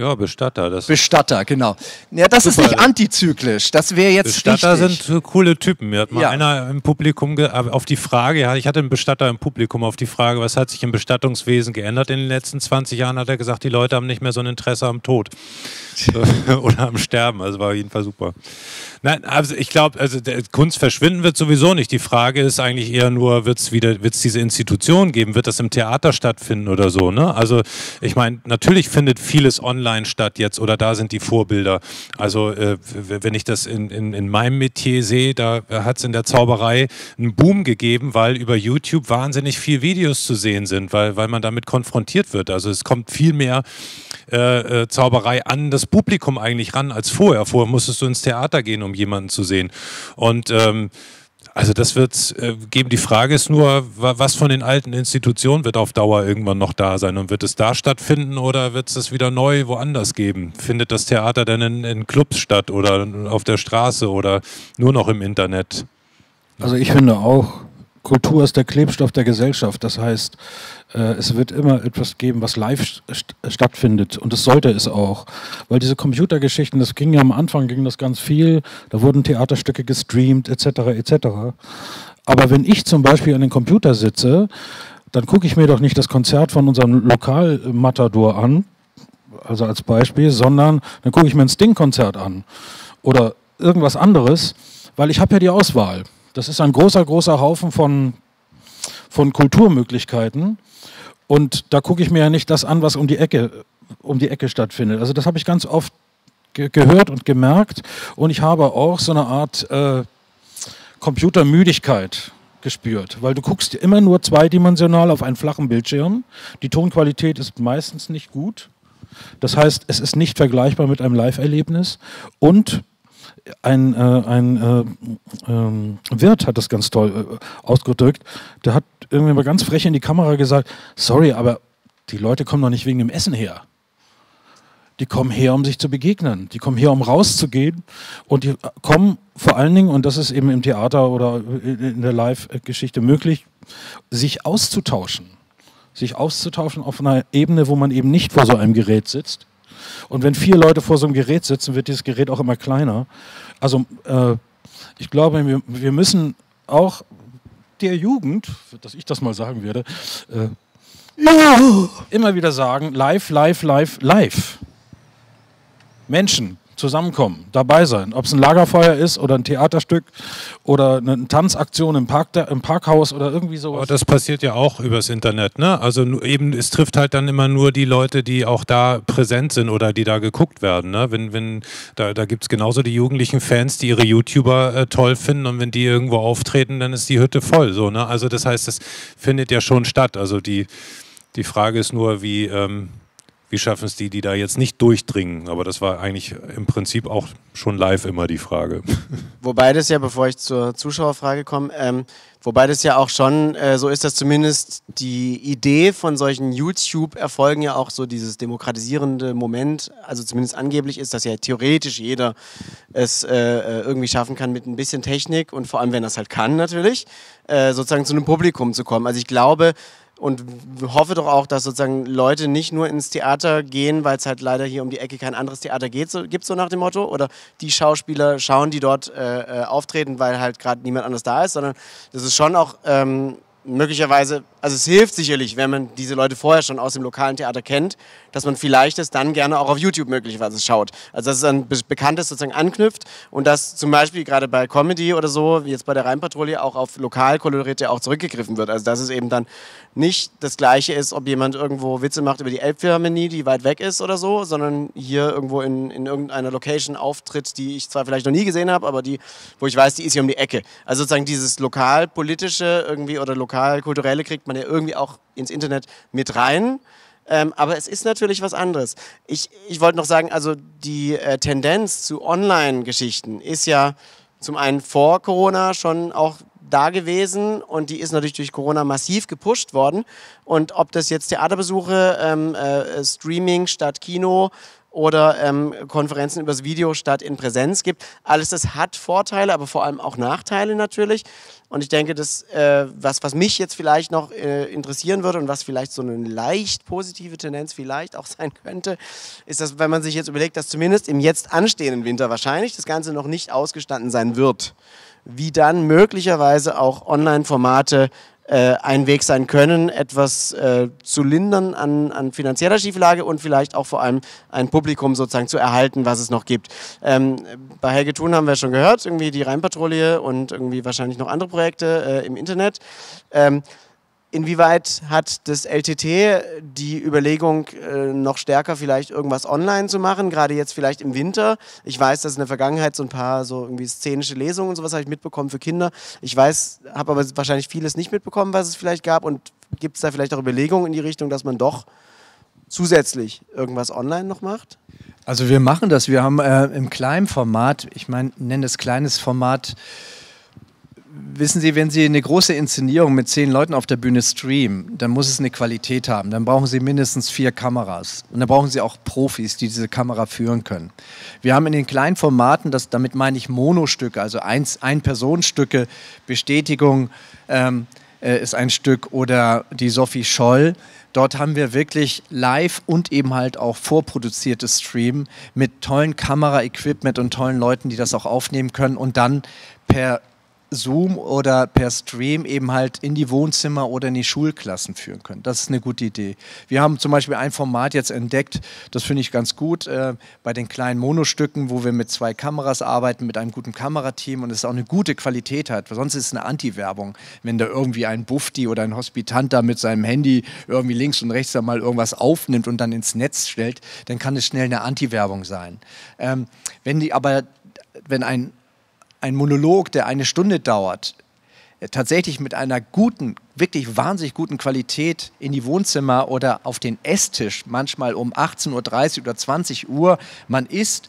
Ja, Bestatter. Das Bestatter, genau. Ja, das ist Super. nicht antizyklisch. Das wäre jetzt Bestatter richtig. sind coole Typen. Mir hat mal Ja. einer im Publikum auf die Frage, ja, ich hatte einen Bestatter im Publikum auf die Frage, was hat sich im Bestattungswesen geändert in den letzten 20 Jahren, hat er gesagt, die Leute haben nicht mehr so ein Interesse am Tod *laughs* oder am Sterben. Also war auf jeden Fall super. Nein, also ich glaube, also Kunst verschwinden wird sowieso nicht. Die Frage ist eigentlich eher nur, wird es wieder, wird es diese Institution geben? Wird das im Theater stattfinden oder so? Ne? Also ich meine, natürlich findet vieles online statt jetzt oder da sind die Vorbilder. Also äh, wenn ich das in, in, in meinem Metier sehe, da hat es in der Zauberei einen Boom gegeben, weil über YouTube wahnsinnig viel Videos zu sehen sind, weil, weil man damit konfrontiert wird. Also es kommt viel mehr äh, äh, Zauberei an das Publikum eigentlich ran als vorher. Vorher musstest du ins Theater gehen, um jemanden zu sehen. Und ähm, also das wird äh, geben. Die Frage ist nur, wa- was von den alten Institutionen wird auf Dauer irgendwann noch da sein und wird es da stattfinden oder wird es das wieder neu woanders geben? Findet das Theater denn in, in Clubs statt oder auf der Straße oder nur noch im Internet? Also ich finde auch, Kultur ist der Klebstoff der Gesellschaft. Das heißt, äh, es wird immer etwas geben, was live st stattfindet. Und es sollte es auch. Weil diese Computergeschichten, das ging ja am Anfang, ging das ganz viel. Da wurden Theaterstücke gestreamt, etc., etc. Aber wenn ich zum Beispiel an den Computer sitze, dann gucke ich mir doch nicht das Konzert von unserem Lokalmatador an, also als Beispiel, sondern dann gucke ich mir ein Sting-Konzert an oder irgendwas anderes, weil ich habe ja die Auswahl. Das ist ein großer, großer Haufen von, von Kulturmöglichkeiten und da gucke ich mir ja nicht das an, was um die Ecke, um die Ecke stattfindet. Also das habe ich ganz oft ge gehört und gemerkt und ich habe auch so eine Art äh, Computermüdigkeit gespürt, weil du guckst immer nur zweidimensional auf einen flachen Bildschirm. Die Tonqualität ist meistens nicht gut. Das heißt, es ist nicht vergleichbar mit einem Live-Erlebnis und ein, äh, ein äh, ähm, Wirt hat das ganz toll äh, ausgedrückt. Der hat irgendwie mal ganz frech in die Kamera gesagt: Sorry, aber die Leute kommen doch nicht wegen dem Essen her. die kommen her, um sich zu begegnen. Die kommen her, um rauszugehen. Und die kommen vor allen Dingen, und das ist eben im Theater oder in der Live-Geschichte möglich, sich auszutauschen. Sich auszutauschen auf einer Ebene, wo man eben nicht vor so einem Gerät sitzt. Und wenn vier Leute vor so einem Gerät sitzen, wird dieses Gerät auch immer kleiner. Also äh, ich glaube, wir, wir müssen auch der Jugend, dass ich das mal sagen werde, äh, immer wieder sagen, live, live, live, live. Menschen zusammenkommen, dabei sein. Ob es ein Lagerfeuer ist oder ein Theaterstück oder eine Tanzaktion im, Park, im Parkhaus oder irgendwie sowas. Aber das passiert ja auch übers Internet, ne? Also eben, es trifft halt dann immer nur die Leute, die auch da präsent sind oder die da geguckt werden. Ne? Wenn, wenn, da da gibt es genauso die jugendlichen Fans, die ihre YouTuber äh, toll finden und wenn die irgendwo auftreten, dann ist die Hütte voll. So, ne? Also das heißt, das findet ja schon statt. Also die, die Frage ist nur, wie, ähm, wie schaffen es die, die da jetzt nicht durchdringen? Aber das war eigentlich im Prinzip auch schon live immer die Frage. *laughs* Wobei das ja, bevor ich zur Zuschauerfrage komme, ähm, wobei das ja auch schon äh, so ist, dass zumindest die Idee von solchen YouTube-Erfolgen ja auch so dieses demokratisierende Moment, also zumindest angeblich ist, dass ja theoretisch jeder es äh, äh, irgendwie schaffen kann mit ein bisschen Technik und vor allem, wenn er es halt kann natürlich, äh, sozusagen zu einem Publikum zu kommen. Also ich glaube, und hoffe doch auch, dass sozusagen Leute nicht nur ins Theater gehen, weil es halt leider hier um die Ecke kein anderes Theater geht, so, gibt, so nach dem Motto. Oder die Schauspieler schauen, die dort äh, äh, auftreten, weil halt gerade niemand anders da ist, sondern das ist schon auch ähm, möglicherweise, also es hilft sicherlich, wenn man diese Leute vorher schon aus dem lokalen Theater kennt, dass man vielleicht es dann gerne auch auf YouTube möglicherweise schaut. Also dass es an be Bekanntes sozusagen anknüpft und dass zum Beispiel gerade bei Comedy oder so, wie jetzt bei der Rheinpatrouille, auch auf Lokalkolorierte auch zurückgegriffen wird. Also dass es eben dann nicht das Gleiche ist, ob jemand irgendwo Witze macht über die Elbphilharmonie, die weit weg ist oder so, sondern hier irgendwo in, in irgendeiner Location auftritt, die ich zwar vielleicht noch nie gesehen habe, aber die, wo ich weiß, die ist hier um die Ecke. Also sozusagen dieses lokalpolitische irgendwie oder lokalkulturelle kriegt man ja irgendwie auch ins Internet mit rein. Ähm, aber es ist natürlich was anderes. Ich, ich wollte noch sagen, also die äh, Tendenz zu Online-Geschichten ist ja zum einen vor Corona schon auch da gewesen und die ist natürlich durch Corona massiv gepusht worden. Und ob das jetzt Theaterbesuche, ähm, äh, Streaming statt Kino oder ähm, Konferenzen übers Video statt in Präsenz gibt, alles das hat Vorteile, aber vor allem auch Nachteile natürlich. Und ich denke, das, äh, was, was mich jetzt vielleicht noch äh, interessieren würde und was vielleicht so eine leicht positive Tendenz vielleicht auch *laughs* sein könnte, ist, dass wenn man sich jetzt überlegt, dass zumindest im jetzt anstehenden Winter wahrscheinlich das Ganze noch nicht ausgestanden sein wird, wie dann möglicherweise auch Online-Formate äh, ein Weg sein können, etwas äh, zu lindern an, an finanzieller Schieflage und vielleicht auch vor allem ein Publikum sozusagen zu erhalten, was es noch gibt. Ähm, bei Helge Thun haben wir schon gehört, irgendwie die Rheinpatrouille und irgendwie wahrscheinlich noch andere Projekte äh, im Internet. Ähm, Inwieweit hat das LTT die Überlegung, äh, noch stärker vielleicht irgendwas online zu machen, gerade jetzt vielleicht im Winter? Ich weiß, dass in der Vergangenheit so ein paar so irgendwie szenische Lesungen und sowas habe ich mitbekommen für Kinder. Ich weiß, habe aber wahrscheinlich vieles nicht mitbekommen, was es vielleicht gab. Und gibt es da vielleicht auch Überlegungen in die Richtung, dass man doch zusätzlich irgendwas online noch macht? Also wir machen das. Wir haben äh, im kleinen Format, ich meine, nenne es kleines Format, wissen Sie, wenn Sie eine große Inszenierung mit zehn Leuten auf der Bühne streamen, dann muss es eine Qualität haben. Dann brauchen Sie mindestens vier Kameras. Und dann brauchen Sie auch Profis, die diese Kamera führen können. Wir haben in den kleinen Formaten, das, damit meine ich Monostücke, also Ein-Personen-Stücke, Bestätigung ähm, äh, ist ein Stück oder die Sophie Scholl. Dort haben wir wirklich live und eben halt auch vorproduziertes Stream mit tollen Kameraequipment und tollen Leuten, die das auch aufnehmen können und dann per Zoom oder per Stream eben halt in die Wohnzimmer oder in die Schulklassen führen können. Das ist eine gute Idee. Wir haben zum Beispiel ein Format jetzt entdeckt, das finde ich ganz gut, äh, bei den kleinen Monostücken, wo wir mit zwei Kameras arbeiten, mit einem guten Kamerateam und es auch eine gute Qualität hat. Sonst ist es eine Anti-Werbung, wenn da irgendwie ein Bufti oder ein Hospitant da mit seinem Handy irgendwie links und rechts da mal irgendwas aufnimmt und dann ins Netz stellt, dann kann es schnell eine Anti-Werbung sein. Ähm, wenn die aber, wenn ein ein Monolog, der eine Stunde dauert, äh, tatsächlich mit einer guten, wirklich wahnsinnig guten Qualität in die Wohnzimmer oder auf den Esstisch, manchmal um 18.30 Uhr oder 20 Uhr, man isst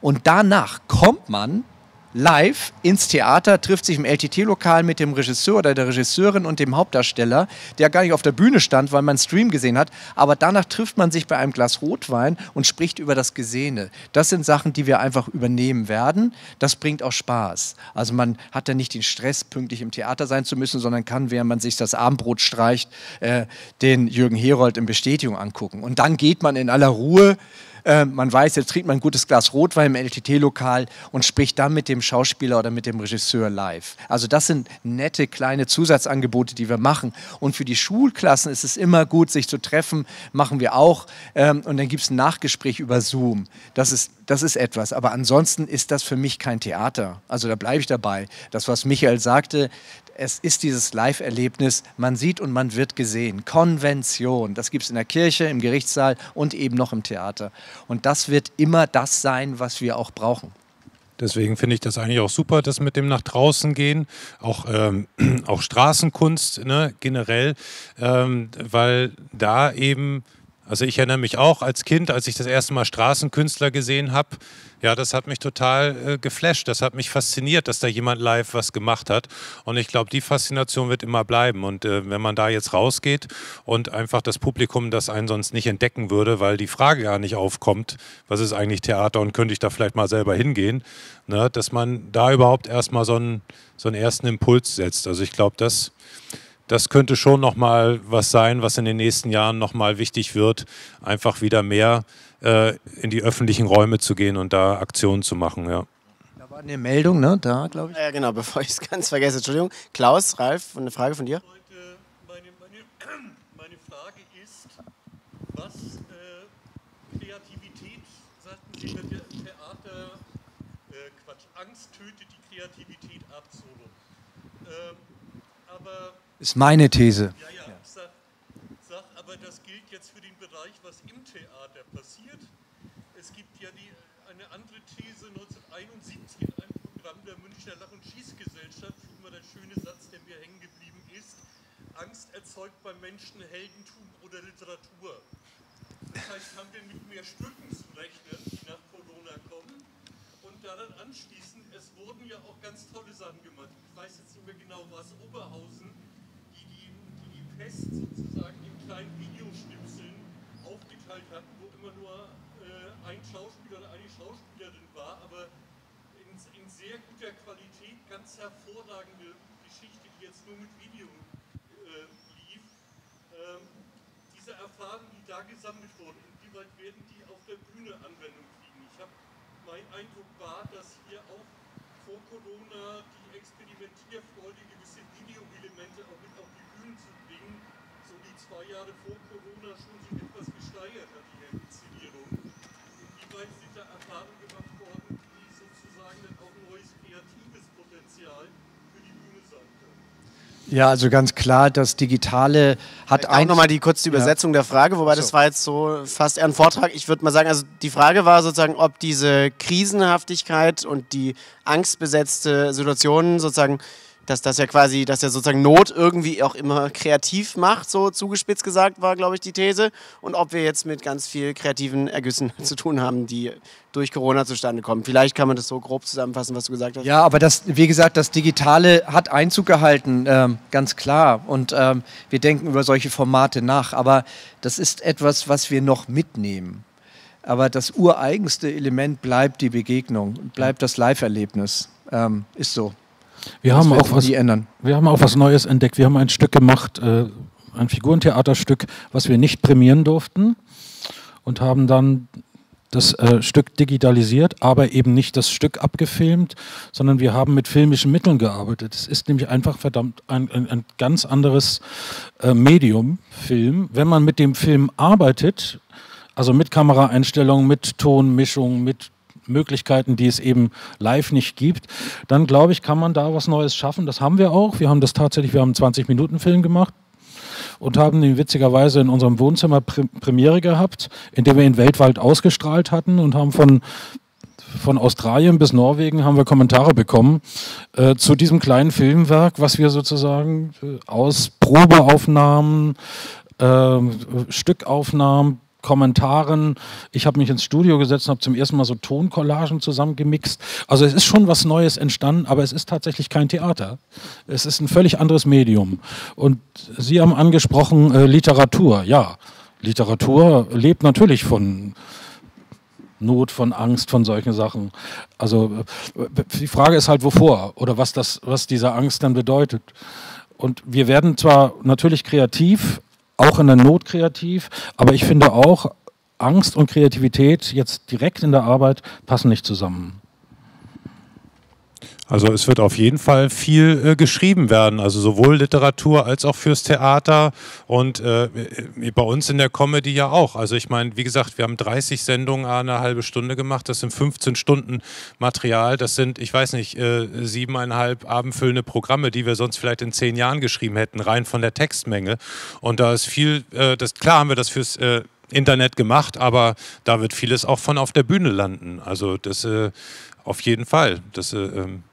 und danach kommt man live ins Theater, trifft sich im LTT-Lokal mit dem Regisseur oder der Regisseurin und dem Hauptdarsteller, der gar nicht auf der Bühne stand, weil man Stream gesehen hat. Aber danach trifft man sich bei einem Glas Rotwein und spricht über das Gesehene. Das sind Sachen, die wir einfach übernehmen werden. Das bringt auch Spaß. Also man hat dann nicht den Stress, pünktlich im Theater sein zu müssen, sondern kann, während man sich das Abendbrot streicht, äh, den Jürgen Herold in Bestätigung angucken. Und dann geht man in aller Ruhe äh, man weiß, jetzt trinkt man ein gutes Glas Rotwein im LTT-Lokal und spricht dann mit dem Schauspieler oder mit dem Regisseur live. Also das sind nette kleine Zusatzangebote, die wir machen. Und für die Schulklassen ist es immer gut, sich zu treffen, machen wir auch. Ähm, und dann gibt es ein Nachgespräch über Zoom. Das ist, das ist etwas. Aber ansonsten ist das für mich kein Theater. Also da bleibe ich dabei. Das, was Michael sagte, es ist dieses Live-Erlebnis, man sieht und man wird gesehen. Konvention, das gibt es in der Kirche, im Gerichtssaal und eben noch im Theater. Und das wird immer das sein, was wir auch brauchen. Deswegen finde ich das eigentlich auch super, das mit dem nach draußen gehen, auch, ähm, *clears throat* auch Straßenkunst ne, generell, ähm, weil da eben, also ich erinnere mich auch als Kind, als ich das erste Mal Straßenkünstler gesehen habe, ja, das hat mich total äh, geflasht, das hat mich fasziniert, dass da jemand live was gemacht hat. Und ich glaube, die Faszination wird immer bleiben. Und äh, wenn man da jetzt rausgeht und einfach das Publikum, das einen sonst nicht entdecken würde, weil die Frage gar nicht aufkommt, was ist eigentlich Theater und könnte ich da vielleicht mal selber hingehen, ne, dass man da überhaupt erstmal so einen, so einen ersten Impuls setzt. Also ich glaube, das das könnte schon nochmal was sein, was in den nächsten Jahren nochmal wichtig wird, einfach wieder mehr äh, in die öffentlichen Räume zu gehen und da Aktionen zu machen. Ja. Da war eine Meldung, ne? Da, glaube ich. Ja, genau, *laughs* bevor ich es ganz vergesse. Entschuldigung. Klaus, Ralf, eine Frage von dir? Meine, meine, meine Frage ist, was äh, Kreativität, sagten Sie, wird ja im Theater, äh, Quatsch, Angst tötet die Kreativität ab, so. Ähm, aber Ist meine These. ja, ja, sag, sag, aber das gilt jetzt für den Bereich, was im Theater passiert. Es gibt ja die, eine andere These 1971 in einem Programm der Münchner Lach- und Schießgesellschaft, immer der schöne Satz, der mir hängen geblieben ist. Angst erzeugt beim Menschen Heldentum oder Literatur. Das heißt, haben wir mit mehr Stücken zu rechnen, die nach Corona kommen. Und daran anschließend, es wurden ja auch ganz tolle Sachen gemacht. Ich weiß jetzt nicht mehr genau, was Oberhausen, Pest sozusagen in kleinen Videoschnipseln aufgeteilt hatten, wo immer nur äh, ein Schauspieler oder eine Schauspielerin war, aber in, in sehr guter Qualität, ganz hervorragende Geschichte, die jetzt nur mit Video äh, lief. Ähm, diese Erfahrungen, die da gesammelt wurden, inwieweit werden die auf der Bühne Anwendung kriegen? Ich habe, mein Eindruck war, dass hier auch vor Corona die Experimentierfreude, gewisse Videoelemente auch mit auf die Bühne zu bringen, so die zwei Jahre vor Corona schon sich etwas gesteigert hat, die Inszenierung. Inwieweit sind da Erfahrungen gemacht worden, die sozusagen dann auch ein neues kreatives Potenzial für die Bühne sein können? Ja, also ganz klar, das Digitale hat Auch nochmal die kurze Ja. Übersetzung der Frage, wobei das war jetzt so fast eher ein Vortrag. Ich würde mal sagen, also die Frage war sozusagen, ob diese Krisenhaftigkeit und die angstbesetzte Situation sozusagen, dass das ja quasi, dass ja sozusagen Not irgendwie auch immer kreativ macht, so zugespitzt gesagt war, glaube ich, die These. Und ob wir jetzt mit ganz viel kreativen Ergüssen *laughs* zu tun haben, die durch Corona zustande kommen. Vielleicht kann man das so grob zusammenfassen, was du gesagt hast. Ja, aber das, wie gesagt, das Digitale hat Einzug gehalten, ähm, ganz klar. Und ähm, wir denken über solche Formate nach. Aber das ist etwas, was wir noch mitnehmen. Aber das ureigenste Element bleibt die Begegnung, bleibt das Live-Erlebnis. Ähm, ist so. Wir Das haben, auch was, ändern. wir haben auch was Neues entdeckt. Wir haben ein Stück gemacht, äh, ein Figurentheaterstück, was wir nicht prämieren durften und haben dann das äh, Stück digitalisiert, aber eben nicht das Stück abgefilmt, sondern wir haben mit filmischen Mitteln gearbeitet. Es ist nämlich einfach verdammt ein, ein, ein ganz anderes äh, Medium, Film. Wenn man mit dem Film arbeitet, also mit Kameraeinstellungen, mit Tonmischung, mit Möglichkeiten, die es eben live nicht gibt, dann glaube ich, kann man da was Neues schaffen. Das haben wir auch. Wir haben das tatsächlich, wir haben einen 20-Minuten-Film gemacht und haben ihn witzigerweise in unserem Wohnzimmer Pre Premiere gehabt, indem wir ihn weltweit ausgestrahlt hatten und haben von von Australien bis Norwegen haben wir Kommentare bekommen äh, zu diesem kleinen Filmwerk, was wir sozusagen äh, aus Probeaufnahmen, äh, Stückaufnahmen, Kommentaren. Ich habe mich ins Studio gesetzt und habe zum ersten Mal so Toncollagen zusammengemixt. Also es ist schon was Neues entstanden, aber es ist tatsächlich kein Theater. Es ist ein völlig anderes Medium. Und Sie haben angesprochen äh, Literatur. Ja, Literatur lebt natürlich von Not, von Angst, von solchen Sachen. Also äh, die Frage ist halt, wovor oder was, das, was diese Angst dann bedeutet. Und wir werden zwar natürlich kreativ, auch in der Not kreativ, aber ich finde auch, Angst und Kreativität jetzt direkt in der Arbeit passen nicht zusammen. Also es wird auf jeden Fall viel äh, geschrieben werden, also sowohl Literatur als auch fürs Theater und äh, bei uns in der Comedy ja auch. Also ich meine, wie gesagt, wir haben 30 Sendungen eine halbe Stunde gemacht, das sind 15 Stunden Material, das sind, ich weiß nicht, äh, siebeneinhalb abendfüllende Programme, die wir sonst vielleicht in zehn Jahren geschrieben hätten, rein von der Textmenge. Und da ist viel, äh, das, klar haben wir das fürs äh, Internet gemacht, aber da wird vieles auch von auf der Bühne landen. Also das äh, auf jeden Fall. Das, ähm,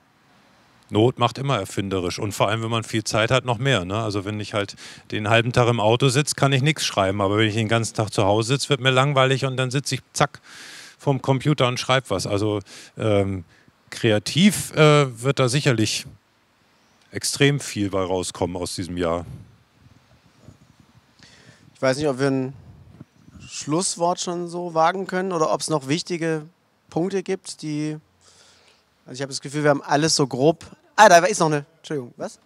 Not macht immer erfinderisch und vor allem, wenn man viel Zeit hat, noch mehr. Ne? Also wenn ich halt den halben Tag im Auto sitze, kann ich nichts schreiben, aber wenn ich den ganzen Tag zu Hause sitze, wird mir langweilig und dann sitze ich zack vom Computer und schreibe was. Also ähm, kreativ äh, wird da sicherlich extrem viel bei rauskommen aus diesem Jahr. Ich weiß nicht, ob wir ein Schlusswort schon so wagen können oder ob es noch wichtige Punkte gibt, die. Also ich habe das Gefühl, wir haben alles so grob. Ah, da ist noch eine. Entschuldigung, was?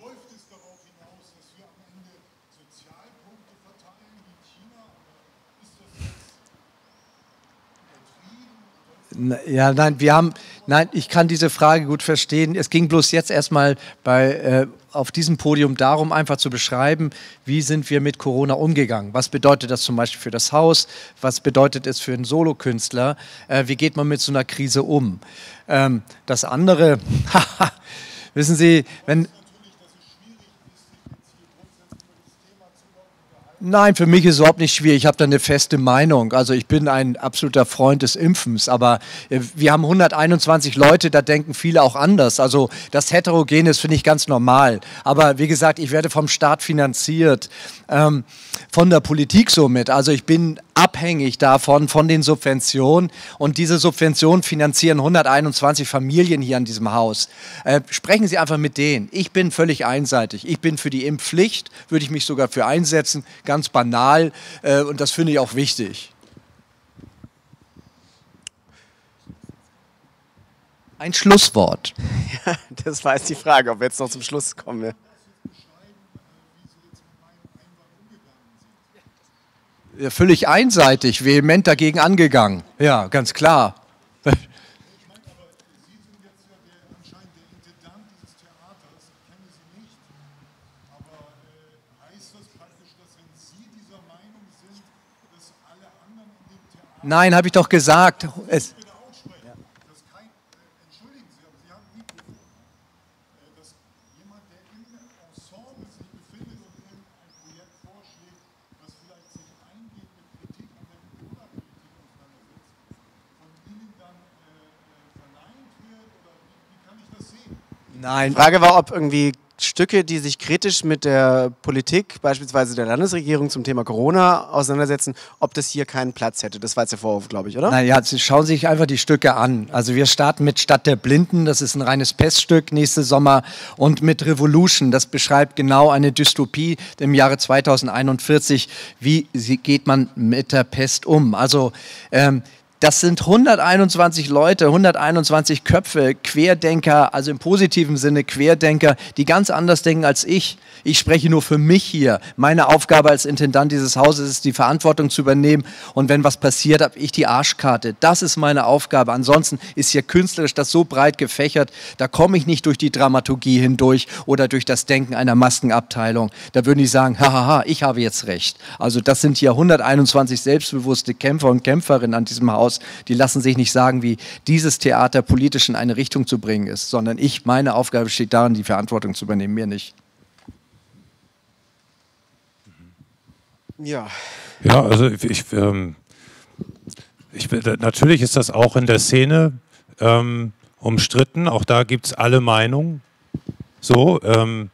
Läuft es darauf hinaus, dass wir am Ende Sozialpunkte verteilen wie China? Oder ist das jetzt N- Ja, nein, wir haben, nein, ich kann diese Frage gut verstehen. Es ging bloß jetzt erstmal bei, äh, auf diesem Podium darum, einfach zu beschreiben, wie sind wir mit Corona umgegangen? Was bedeutet das zum Beispiel für das Haus? Was bedeutet es für einen Solokünstler? Äh, wie geht man mit so einer Krise um? Ähm, das andere, *laughs* wissen Sie, wenn, Nein, für mich ist es überhaupt nicht schwierig. Ich habe da eine feste Meinung. Also ich bin ein absoluter Freund des Impfens, aber äh, wir haben 121 Leute, da denken viele auch anders. Also das Heterogene ist, finde ich, ganz normal. Aber wie gesagt, ich werde vom Staat finanziert, ähm, von der Politik somit. Also ich bin abhängig davon, von den Subventionen. Und diese Subventionen finanzieren 121 Familien hier an diesem Haus. Äh, sprechen Sie einfach mit denen. Ich bin völlig einseitig. Ich bin für die Impfpflicht, würde ich mich sogar für einsetzen, ganz banal. Äh, und das finde ich auch wichtig. Ein Schlusswort. *laughs* Ja, das war jetzt die Frage, ob wir jetzt noch zum Schluss kommen. Völlig einseitig, vehement dagegen angegangen. Ja, ganz klar. Nein, habe ich doch gesagt. Es, bitte aussprechen, dass kein, äh, entschuldigen Sie, aber Sie haben ein Mikrofon, äh, dass jemand, der im Ensemble sich befindet und irgendein Projekt vorschlägt, was vielleicht sich eingeht mit Kritik an der Corona-Politik auseinandersetzt, von Ihnen dann äh, äh, verneint wird oder wie, wie kann ich das sehen? Nein. Die Frage war, ob irgendwie Stücke, die sich kritisch mit der Politik, beispielsweise der Landesregierung zum Thema Corona auseinandersetzen, ob das hier keinen Platz hätte. Das war jetzt der Vorwurf, glaube ich, oder? Naja, Sie schauen sich einfach die Stücke an. Also wir starten mit Stadt der Blinden, das ist ein reines Peststück nächste Sommer und mit Revolution, das beschreibt genau eine Dystopie im Jahre 2041. Wie geht man mit der Pest um? Also ähm, das sind 121 Leute, 121 Köpfe, Querdenker, also im positiven Sinne Querdenker, die ganz anders denken als ich. Ich spreche nur für mich hier. Meine Aufgabe als Intendant dieses Hauses ist, die Verantwortung zu übernehmen. Und wenn was passiert, habe ich die Arschkarte. Das ist meine Aufgabe. Ansonsten ist hier künstlerisch das so breit gefächert, da komme ich nicht durch die Dramaturgie hindurch oder durch das Denken einer Maskenabteilung. Da würden die sagen, hahaha, ich habe jetzt recht. Also das sind hier 121 selbstbewusste Kämpfer und Kämpferinnen an diesem Haus. Raus. Die lassen sich nicht sagen, wie dieses Theater politisch in eine Richtung zu bringen ist, sondern ich, meine Aufgabe besteht darin, die Verantwortung zu übernehmen, mir nicht. Ja. Ja, also ich, ähm, ich, natürlich ist das auch in der Szene ähm, umstritten. Auch da gibt es alle Meinungen. So, ähm,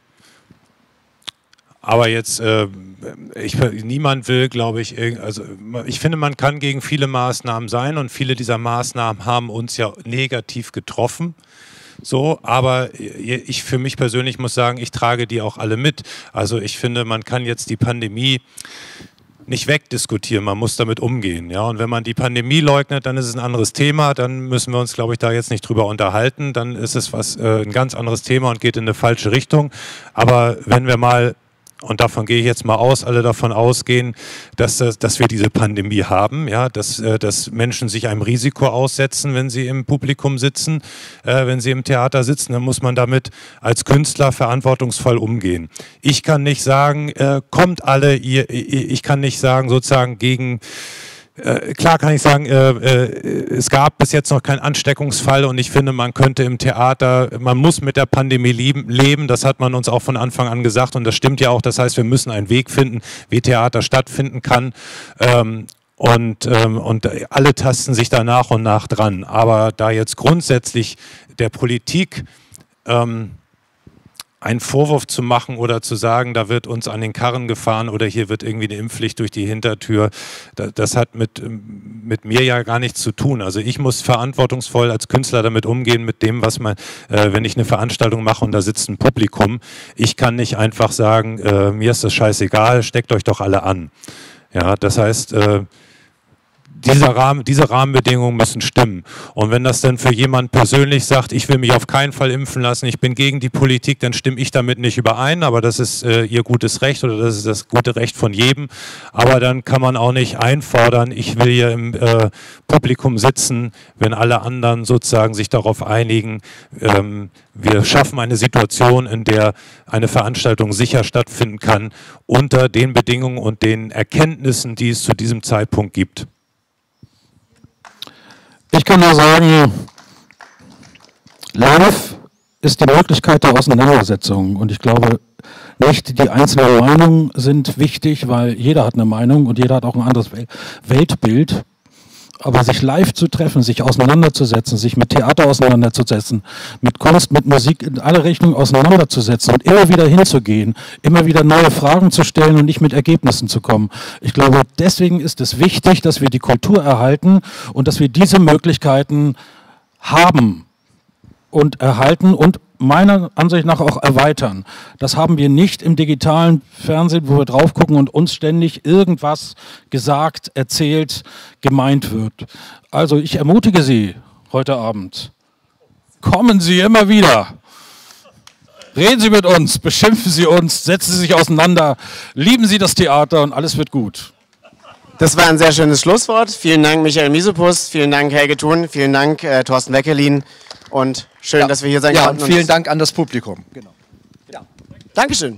aber jetzt, äh, ich, niemand will, glaube ich, also ich finde, man kann gegen viele Maßnahmen sein und viele dieser Maßnahmen haben uns ja negativ getroffen. So, aber ich für mich persönlich muss sagen, ich trage die auch alle mit. Also ich finde, man kann jetzt die Pandemie nicht wegdiskutieren, man muss damit umgehen. Ja? Und wenn man die Pandemie leugnet, dann ist es ein anderes Thema, dann müssen wir uns, glaube ich, da jetzt nicht drüber unterhalten, dann ist es was, äh, ein ganz anderes Thema und geht in eine falsche Richtung. Aber wenn wir mal und davon gehe ich jetzt mal aus, alle davon ausgehen, dass, das- dass wir diese Pandemie haben, ja, dass, äh, dass Menschen sich einem Risiko aussetzen, wenn sie im Publikum sitzen, äh, wenn sie im Theater sitzen, dann muss man damit als Künstler verantwortungsvoll umgehen. Ich kann nicht sagen, äh, kommt alle, ihr, ich kann nicht sagen, sozusagen gegen äh, klar kann ich sagen, äh, äh, es gab bis jetzt noch keinen Ansteckungsfall und ich finde, man könnte im Theater, man muss mit der Pandemie lieben, leben. Das hat man uns auch von Anfang an gesagt und das stimmt ja auch. Das heißt, wir müssen einen Weg finden, wie Theater stattfinden kann. Ähm, und, ähm, und alle tasten sich da nach und nach dran. Aber da jetzt grundsätzlich der Politik ähm, einen Vorwurf zu machen oder zu sagen, da wird uns an den Karren gefahren oder hier wird irgendwie eine Impfpflicht durch die Hintertür, da- das hat mit, mit mir ja gar nichts zu tun. Also ich muss verantwortungsvoll als Künstler damit umgehen, mit dem, was man, äh, wenn ich eine Veranstaltung mache und da sitzt ein Publikum, ich kann nicht einfach sagen, äh, mir ist das scheißegal, steckt euch doch alle an. Ja, das heißt, äh, dieser Rahmen, diese Rahmenbedingungen müssen stimmen. Und wenn das dann für jemand persönlich sagt, ich will mich auf keinen Fall impfen lassen, ich bin gegen die Politik, dann stimme ich damit nicht überein, aber das ist äh, ihr gutes Recht oder das ist das gute Recht von jedem. Aber dann kann man auch nicht einfordern, ich will hier im äh, Publikum sitzen, wenn alle anderen sozusagen sich darauf einigen, ähm, wir schaffen eine Situation, in der eine Veranstaltung sicher stattfinden kann, unter den Bedingungen und den Erkenntnissen, die es zu diesem Zeitpunkt gibt. Ich kann nur sagen, live ist die Möglichkeit der Auseinandersetzung. Und ich glaube nicht, die einzelnen Meinungen sind wichtig, weil jeder hat eine Meinung und jeder hat auch ein anderes Wel- Weltbild. Aber sich live zu treffen, sich auseinanderzusetzen, sich mit Theater auseinanderzusetzen, mit Kunst, mit Musik in alle Richtungen auseinanderzusetzen und immer wieder hinzugehen, immer wieder neue Fragen zu stellen und nicht mit Ergebnissen zu kommen. Ich glaube, deswegen ist es wichtig, dass wir die Kultur erhalten und dass wir diese Möglichkeiten haben und erhalten und meiner Ansicht nach auch erweitern. Das haben wir nicht im digitalen Fernsehen, wo wir drauf gucken und uns ständig irgendwas gesagt, erzählt, gemeint wird. Also ich ermutige Sie heute Abend. Kommen Sie immer wieder. Reden Sie mit uns, beschimpfen Sie uns, setzen Sie sich auseinander, lieben Sie das Theater und alles wird gut. Das war ein sehr schönes Schlusswort. Vielen Dank, Michael Miesopus. Vielen Dank, Helge Thun. Vielen Dank, äh, Thorsten Weckerlin. Und schön, dass wir hier sein Ja, konnten. und vielen Dank an das Publikum. Genau. Dankeschön.